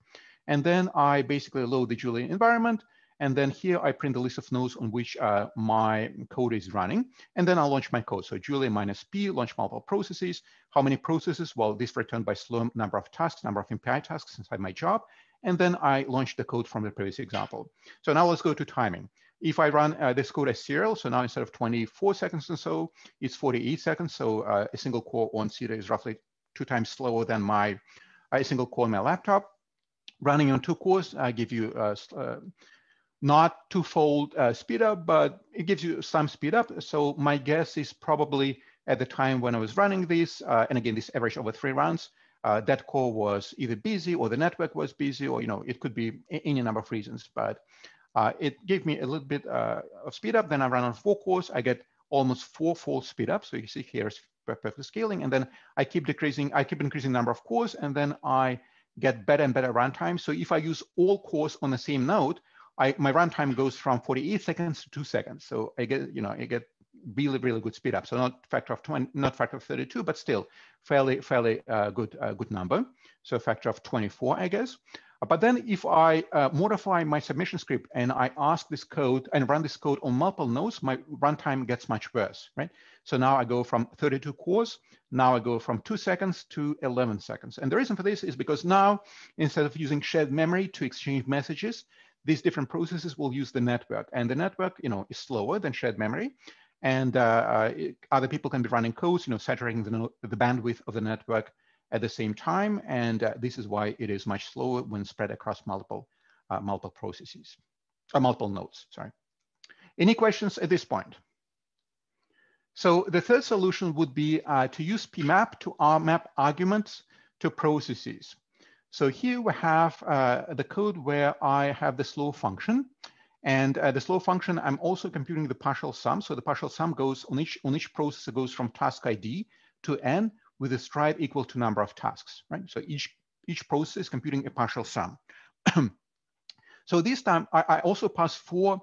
And then I basically load the Julia environment. And then here I print the list of nodes on which uh, my code is running. And then I'll launch my code. So Julia minus P, launch multiple processes. How many processes? Well, this returned by Slurm number of tasks, number of MPI tasks inside my job. And then I launch the code from the previous example. So now let's go to timing. If I run uh, this code as serial, so now instead of 24 seconds or so, it's 48 seconds. So uh, a single core on CEDAR is roughly two times slower than my a single core on my laptop. Running on two cores, I give you uh, uh not two-fold uh, speed up, but it gives you some speed up. So my guess is probably at the time when I was running this, uh, and again, this average over three rounds, uh, that core was either busy or the network was busy, or you know, it could be any number of reasons. But uh, it gave me a little bit uh, of speed up. Then I run on four cores. I get almost four-fold speed up. So you see here is perfect scaling. And then I keep decreasing, I keep increasing the number of cores, and then I get better and better runtime. So if I use all cores on the same node, I, my runtime goes from 48 seconds to two seconds. So I get, you know, I get really, really good speed up. So not factor of 20, not factor of 32, but still fairly, fairly uh, good, uh, good number. So factor of 24, I guess. But then if I uh, modify my submission script and I ask this code and run this code on multiple nodes, my runtime gets much worse, right? So now I go from 32 cores, now I go from two seconds to 11 seconds. And the reason for this is because now, instead of using shared memory to exchange messages, these different processes will use the network. And the network, you know, is slower than shared memory. And uh, uh other people can be running codes, you know, saturating the, the bandwidth of the network at the same time. And uh, this is why it is much slower when spread across multiple, uh, multiple processes, or uh, multiple nodes, sorry. Any questions at this point? So the third solution would be uh, to use PMAP to map arguments to processes. So here we have uh, the code where I have the slow function. And uh, the slow function, I'm also computing the partial sum. So the partial sum goes on each, on each process, goes from task ID to n with a stride equal to number of tasks, right? So each, each process computing a partial sum. so this time I, I also pass four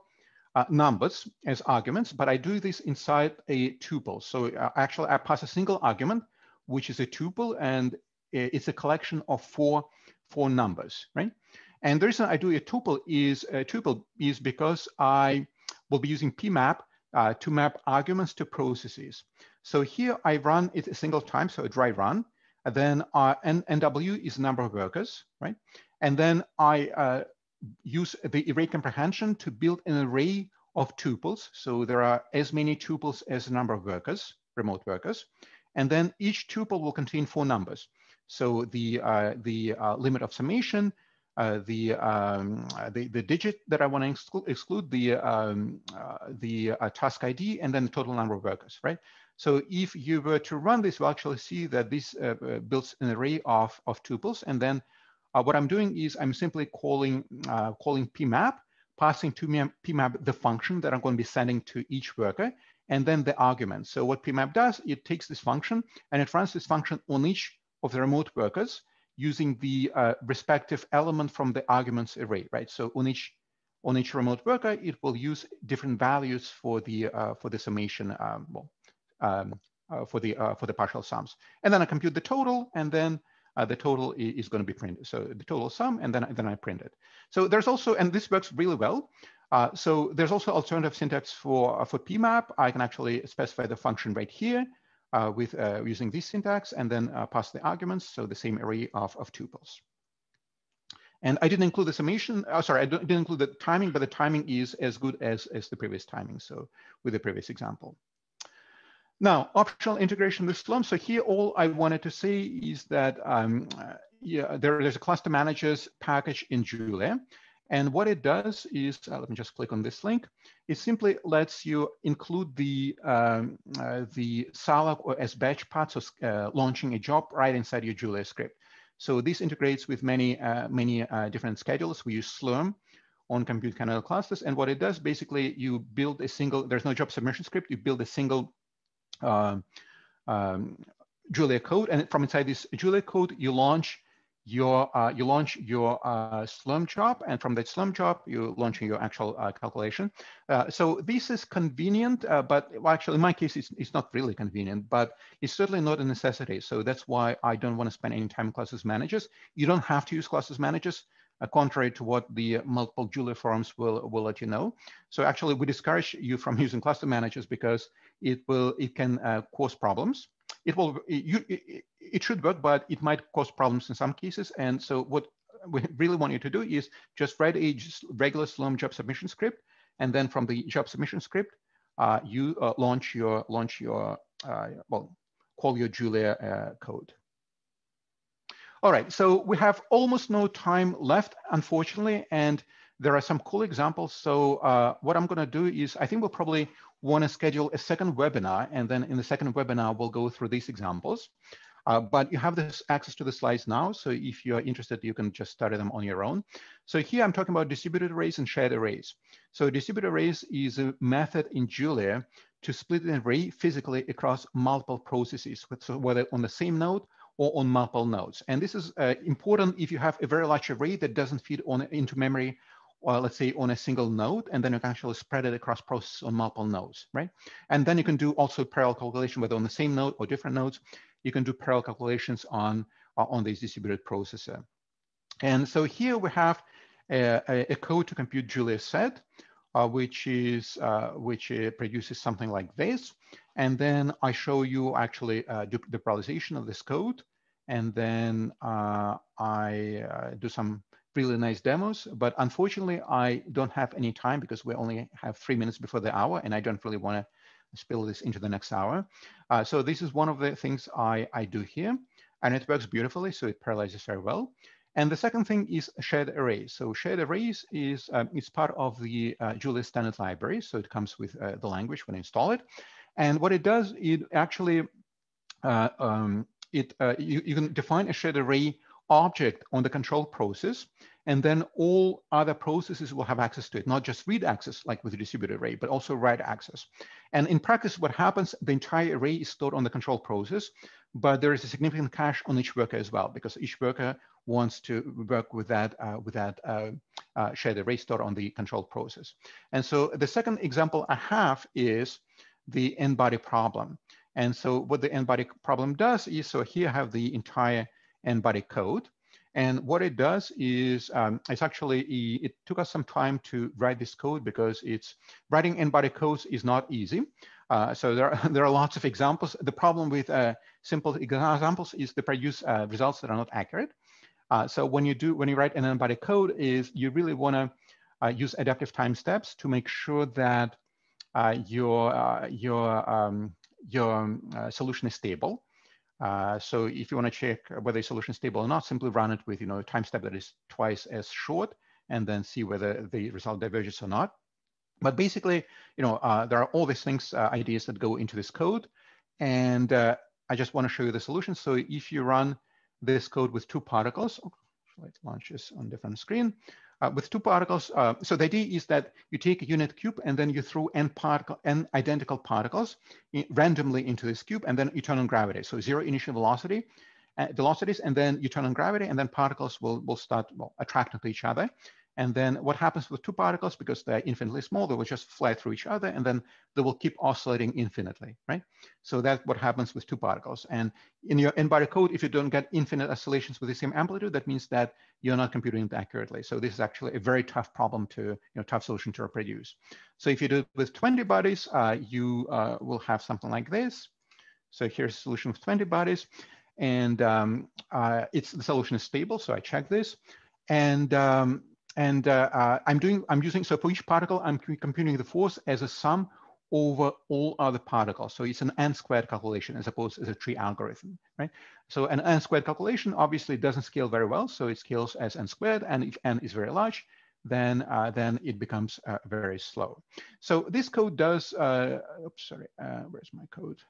uh, numbers as arguments, but I do this inside a tuple. So uh, actually I pass a single argument, which is a tuple, and it's a collection of four, four numbers, right? And the reason I do a tuple is a tuple is because I will be using PMAP uh, to map arguments to processes. So here I run it a single time, so a dry run. And then uh, N NW is the number of workers, right? And then I uh, use the array comprehension to build an array of tuples. So there are as many tuples as the number of workers, remote workers. And then each tuple will contain four numbers. So the, uh, the uh, limit of summation, uh, the, um, the, the digit that I want to exclude, exclude the, um, uh, the uh, task ID, and then the total number of workers, right? So if you were to run this, you'll actually see that this uh, builds an array of, of tuples. And then what I'm doing is I'm simply calling, calling pmap, passing to pmap the function that I'm going to be sending to each worker, and then the argument. So what pmap does, it takes this function and it runs this function on each of the remote workers using the uh, respective element from the arguments array, right? So on each on each remote worker, it will use different values for the uh, for the summation, um, well, um, uh, for the uh, for the partial sums, and then I compute the total, and then uh, the total is going to be printed. So the total sum, and then then I print it. So there's also, and this works really well. Uh, so there's also alternative syntax for for PMAP. I can actually specify the function right here uh, with uh, using this syntax and then uh, pass the arguments, so the same array of, of tuples. And I didn't include the summation, oh, sorry, I didn't include the timing, but the timing is as good as, as the previous timing, so with the previous example. Now, optional integration with Slurm. So here, all I wanted to say is that um, yeah, there, there's a cluster managers package in Julia. And what it does is, uh, let me just click on this link. It simply lets you include the um, uh, the salloc or SBatch parts of uh, launching a job right inside your Julia script. So this integrates with many uh, many uh, different schedules. We use Slurm on Compute Canada clusters. And what it does, basically, you build a single, there's no job submission script, you build a single um, um, Julia code. And from inside this Julia code, you launch your uh, you launch your uh, Slurm job, and from that Slurm job, you're launching your actual uh, calculation. Uh, so this is convenient, uh, but actually, in my case, it's, it's not really convenient, but it's certainly not a necessity. So that's why I don't want to spend any time in clusters managers. You don't have to use clusters managers, uh, contrary to what the multiple Julia forums will will let you know. So actually, we discourage you from using cluster managers because it will it can cause problems it will you, it, it should work, but it might cause problems in some cases. And so what we really want you to do is just write a just regular Slurm job submission script, and then from the job submission script, uh, you uh, launch your launch your uh, well call your Julia uh, code. All right, so we have almost no time left, unfortunately, and there are some cool examples. So uh, what I'm going to do is I think we'll probably want to schedule a second webinar, and then in the second webinar, we'll go through these examples. Uh, but you have this access to the slides now. So if you're interested, you can just study them on your own. So here I'm talking about distributed arrays and shared arrays. So distributed arrays is a method in Julia to split an array physically across multiple processes, whether on the same node or on multiple nodes. And this is uh, important if you have a very large array that doesn't fit on into memory or let's say on a single node, and then you can actually spread it across processes on multiple nodes, right? And then you can do also parallel calculation, whether on the same node or different nodes. You can do parallel calculations on, uh, on this distributed processor. And so here we have a, a code to compute Julia set, uh, which is uh, which uh, produces something like this. And then I show you actually uh, the parallelization of this code. And then uh, I uh, do some really nice demos, but unfortunately I don't have any time because we only have three minutes before the hour and I don't really want to spill this into the next hour. so this is one of the things I, I do here and it works beautifully. So it parallelizes very well. And the second thing is shared arrays. So shared arrays is, um, is part of the uh, Julia standard library. So it comes with uh, the language when I install it. And what it does, it actually, uh, um, it uh, you, you can define a shared array object on the control process, and then all other processes will have access to it, not just read access like with the distributed array, but also write access. And in practice, what happens, the entire array is stored on the control process, but there is a significant cache on each worker as well, because each worker wants to work with that, uh, with that uh, uh, shared array stored on the control process. And so the second example I have is the n-body problem. And so what the n-body problem does is, so here I have the entire n-body code. And what it does is, um, it's actually, it took us some time to write this code because it's writing n-body codes is not easy. Uh, so there are, there are lots of examples. The problem with uh, simple examples is they produce uh, results that are not accurate. Uh, so when you do, when you write an n-body code is you really want to uh, use adaptive time steps to make sure that uh, your, your, um, your solution is stable. So if you want to check whether a solution is stable or not, simply run it with you know a time step that is twice as short and then see whether the result diverges or not. But basically, you know, uh, there are all these things, uh, ideas that go into this code. And uh, I just want to show you the solution. So if you run this code with two particles, oh, let's launch this on different screen. Uh, with two particles, uh, so the idea is that you take a unit cube and then you throw n particle, n identical particles in, randomly into this cube, and then you turn on gravity. So zero initial velocity, uh, velocities, and then you turn on gravity, and then particles will will start well, attracting to each other. And then what happens with two particles, because they're infinitely small, they will just fly through each other and then they will keep oscillating infinitely, right? So that's what happens with two particles. And in your n-body code, if you don't get infinite oscillations with the same amplitude, that means that you're not computing it accurately. So this is actually a very tough problem to, you know, tough solution to reproduce. So if you do it with 20 bodies, uh, you uh, will have something like this. So here's a solution with 20 bodies and um, uh, it's the solution is stable. So I check this. And um, and uh, uh, I'm doing, I'm using, so for each particle, I'm computing the force as a sum over all other particles. So it's an n squared calculation as opposed as a tree algorithm, right? So an n squared calculation obviously doesn't scale very well. So it scales as n squared. And if n is very large, then, uh, then it becomes uh, very slow. So this code does, uh, oops, sorry, uh, where's my code?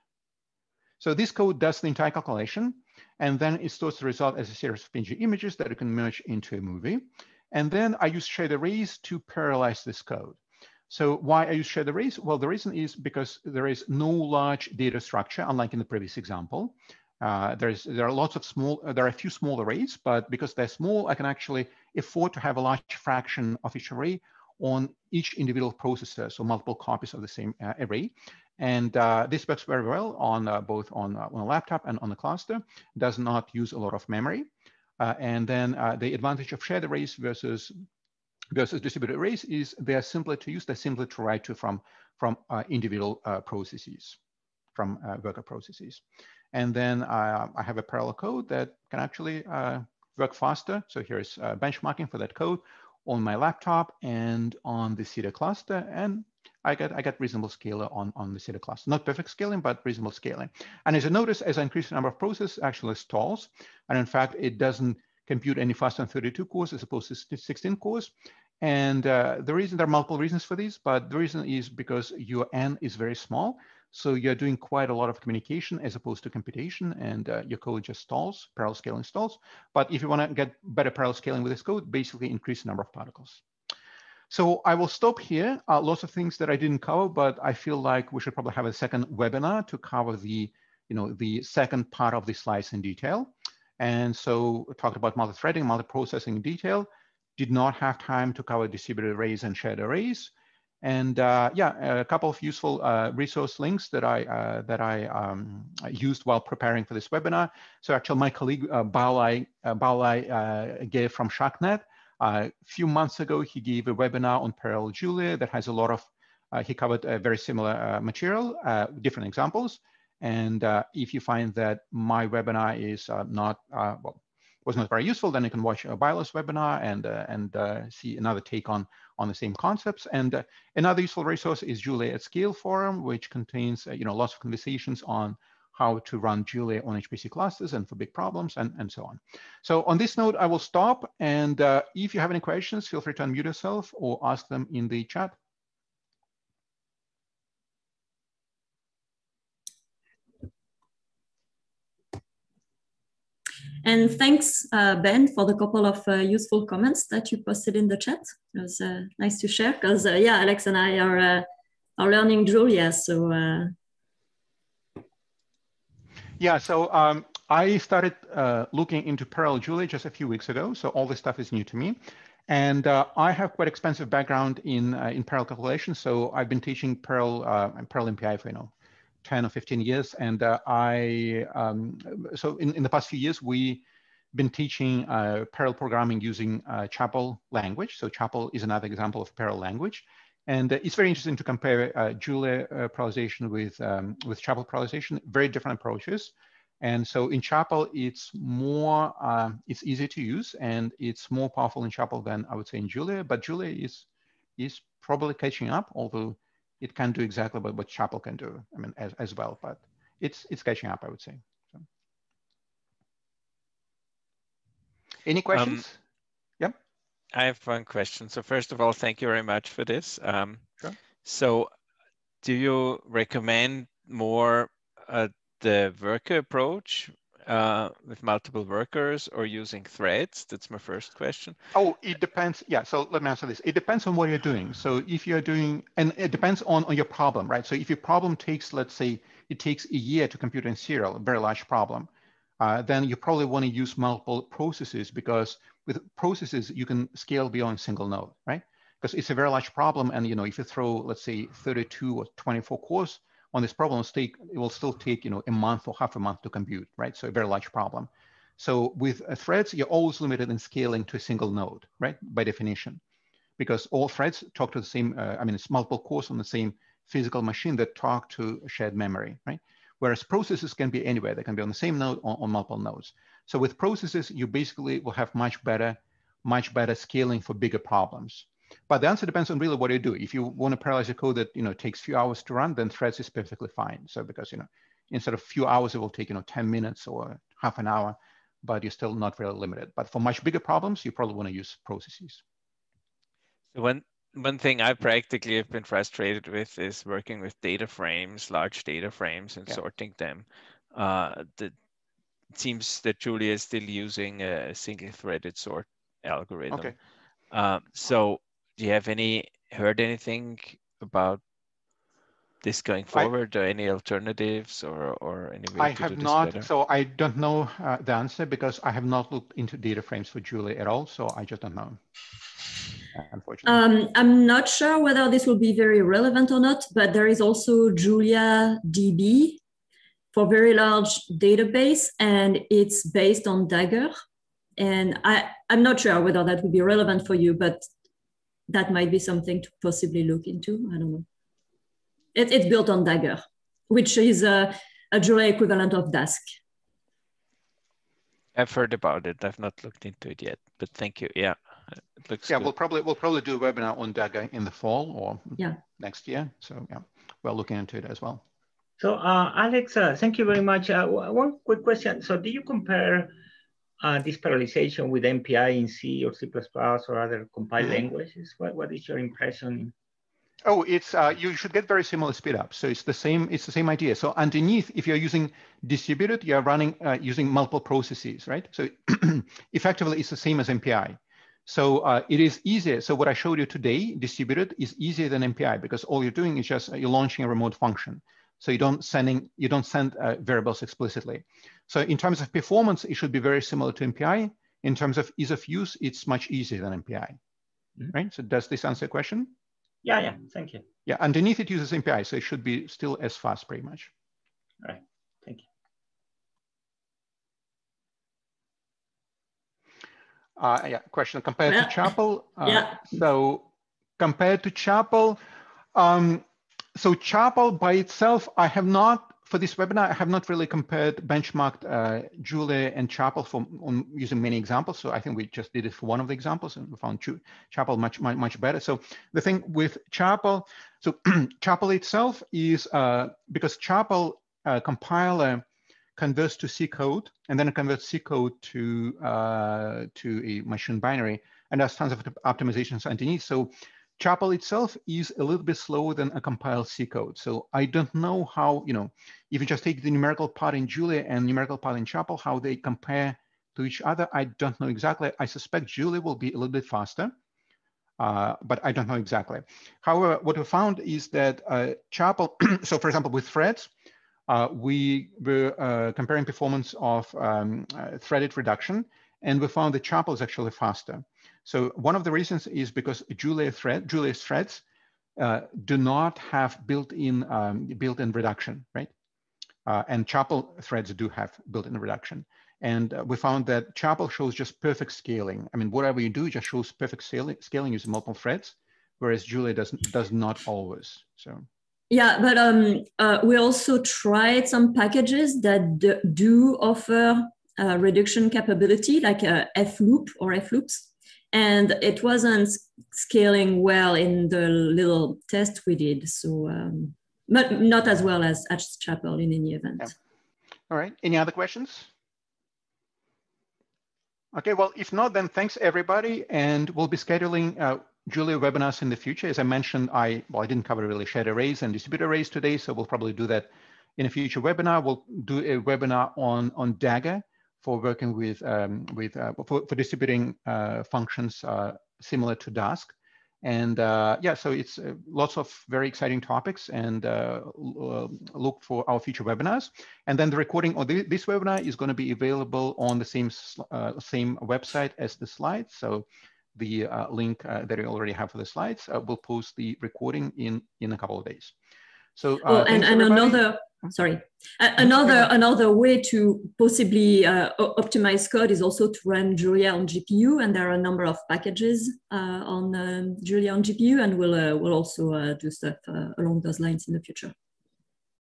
So this code does the entire calculation, and then it stores the result as a series of PNG images that you can merge into a movie. And then I use shared arrays to parallelize this code. So why I use shared arrays? Well, the reason is because there is no large data structure, unlike in the previous example. Uh, there's, there are lots of small, there are a few small arrays, but because they're small, I can actually afford to have a large fraction of each array on each individual processor, so multiple copies of the same uh, array. And uh, this works very well on uh, both on, uh, on a laptop and on a cluster. Does not use a lot of memory. Uh, and then uh, the advantage of shared arrays versus versus distributed arrays is they are simpler to use, they're simpler to write to from, from uh, individual uh, processes, from uh, worker processes. And then uh, I have a parallel code that can actually work faster. So here's benchmarking for that code on my laptop and on the Cedar cluster. And I get I get reasonable scaling on, on the Cedar cluster. Not perfect scaling, but reasonable scaling. And as you notice, as I increase the number of processes, actually stalls. And in fact, it doesn't compute any faster than 32 cores as opposed to 16 cores. And uh, the reason, there are multiple reasons for this, but the reason is because your N is very small. So you're doing quite a lot of communication as opposed to computation and uh, your code just stalls, parallel scaling stalls. But if you wanna get better parallel scaling with this code, basically increase the number of particles. So I will stop here. Uh, lots of things that I didn't cover, but I feel like we should probably have a second webinar to cover the, you know, the second part of the slides in detail. And so talked about multi-threading, multi-processing in detail, did not have time to cover distributed arrays and shared arrays. And uh, yeah, a couple of useful uh, resource links that I uh, that I um, used while preparing for this webinar. So actually, my colleague uh, Baolai, uh, Baolai uh, gave from SHARCNET a few months ago. He gave a webinar on Parallel Julia that has a lot of. Uh, he covered a very similar uh, material, uh, different examples. And if you find that my webinar is not well, was not very useful, then you can watch a Baolai's webinar and and see another take on on the same concepts. And uh, another useful resource is Julia at Scale forum, which contains uh, you know lots of conversations on how to run Julia on HPC clusters and for big problems and, and so on. So on this note, I will stop. And uh, if you have any questions, feel free to unmute yourself or ask them in the chat. And thanks, uh, Ben, for the couple of uh, useful comments that you posted in the chat. It was uh, nice to share because, uh, yeah, Alex and I are, uh, are learning Julia. So, yeah, so um, I started looking into Parallel Julia just a few weeks ago. So all this stuff is new to me. And I have quite expensive background in, in parallel calculation. So I've been teaching parallel, parallel MPI for, you know, 10 or 15 years. And uh, I, um, so in, in the past few years, we've been teaching uh, parallel programming using uh, Chapel language. So Chapel is another example of parallel language. And uh, it's very interesting to compare uh, Julia uh, parallelization with, um, with Chapel parallelization, very different approaches. And so in Chapel, it's more, um, it's easy to use and it's more powerful in Chapel than I would say in Julia, but Julia is, is probably catching up, although it can do exactly what, what Chapel can do, I mean, as, as well, but it's, it's catching up, I would say. So. Any questions? Um. I have one question. So first of all, thank you very much for this. Um, sure. So do you recommend more uh, the worker approach uh, with multiple workers or using threads? That's my first question. Oh, it depends. Yeah, so let me answer this. It depends on what you're doing. So if you're doing, and it depends on, on your problem, right? So if your problem takes, let's say, it takes a year to compute in serial, a very large problem, uh, then you probably want to use multiple processes because with processes, you can scale beyond single node, right? Because it's a very large problem. And, you know, if you throw, let's say, 32 or 24 cores on this problem take, it will still take you know a month or half a month to compute, right? So a very large problem. So with uh, threads, you're always limited in scaling to a single node, right? By definition, because all threads talk to the same, uh, I mean, it's multiple cores on the same physical machine that talk to shared memory, right? Whereas processes can be anywhere. They can be on the same node or on multiple nodes. So with processes, you basically will have much better, much better scaling for bigger problems. But the answer depends on really what you do. If you want to parallelize a code that you know takes few hours to run, then threads is perfectly fine. So because you know instead of few hours, it will take you know 10 minutes or half an hour, but you're still not really limited. But for much bigger problems, you probably want to use processes. So one one thing I practically have been frustrated with is working with data frames, large data frames, and yeah. sorting them. Uh, the, it seems that Julia is still using a single-threaded sort algorithm. Okay. Um, so do you have any heard anything about this going forward I, or any alternatives or, or any way I have not, better? so I don't know uh, the answer because I have not looked into data frames for Julia at all. So I just don't know, unfortunately. Um, I'm not sure whether this will be very relevant or not, but there is also Julia DB for very large database and it's based on Dagger. And I, I'm not sure whether that would be relevant for you, but that might be something to possibly look into. I don't know. It, it's built on Dagger, which is a, a Julia equivalent of Dask. I've heard about it. I've not looked into it yet, but thank you. Yeah, it looks. Yeah, good. we'll probably we'll probably do a webinar on Dagger in the fall or yeah next year. So yeah, we're looking into it as well. So uh, Alex, uh, thank you very much. Uh, one quick question. So do you compare uh, this parallelization with MPI in C or C++ or other compiled mm -hmm. languages? What, what is your impression? Oh, it's uh, you should get very similar speed up. So it's the same. It's the same idea. So underneath, if you're using distributed, you're running uh, using multiple processes, right? So effectively, it's the same as MPI. So uh, it is easier. So what I showed you today, distributed, is easier than MPI because all you're doing is just uh, you're launching a remote function. So you don't sending you don't send uh, variables explicitly. So in terms of performance, it should be very similar to MPI. In terms of ease of use, it's much easier than MPI, mm -hmm. right? So does this answer your question? Yeah, yeah, thank you. Yeah, underneath it uses MPI, so it should be still as fast pretty much. All right, thank you. Uh, yeah, question compared yeah. to Chapel. Uh, yeah. So compared to Chapel, um, so Chapel by itself, I have not for this webinar, I have not really compared, benchmarked uh, Julia and Chapel for on using many examples. So I think we just did it for one of the examples and we found Chapel much, much, much better. So the thing with Chapel, so Chapel itself is, uh, because Chapel uh, compiler converts to C code and then it converts C code to, uh, to a machine binary and there's tons of optimizations underneath. So Chapel itself is a little bit slower than a compiled C code. So I don't know how, you know, if you just take the numerical part in Julia and numerical part in Chapel, how they compare to each other, I don't know exactly. I suspect Julia will be a little bit faster, uh, but I don't know exactly. However, what we found is that uh, Chapel, so for example, with threads, uh, we were uh, comparing performance of um, uh, threaded reduction, and we found that Chapel is actually faster. So one of the reasons is because Julia thread, threads uh, do not have built-in um, built-in reduction, right? And Chapel threads do have built-in reduction. And we found that Chapel shows just perfect scaling. I mean, whatever you do, just shows perfect scaling, scaling using multiple threads, whereas Julia does, does not always, so. Yeah, but um, uh, we also tried some packages that do offer uh, reduction capability, like uh, F loop or FLoops and it wasn't scaling well in the little test we did. So, um, but not as well as Chapel in any event. Yeah. All right. Any other questions? Okay. Well, if not, then thanks everybody, and we'll be scheduling uh, Julia webinars in the future. As I mentioned, I well, I didn't cover really shared arrays and distributed arrays today, so we'll probably do that in a future webinar. We'll do a webinar on on Dagger for working with, um, with uh, for, for, distributing uh, functions uh, similar to Dask. And uh, yeah, so it's uh, lots of very exciting topics and look for our future webinars. And then the recording of the, this webinar is going to be available on the same, same website as the slides. So the link that you already have for the slides, we'll post the recording in, in a couple of days. So oh, and, and another sorry. Another another way to possibly uh, optimize code is also to run julia on gpu and there are a number of packages uh, on um, julia on gpu and we'll uh, we'll also uh, do stuff uh, along those lines in the future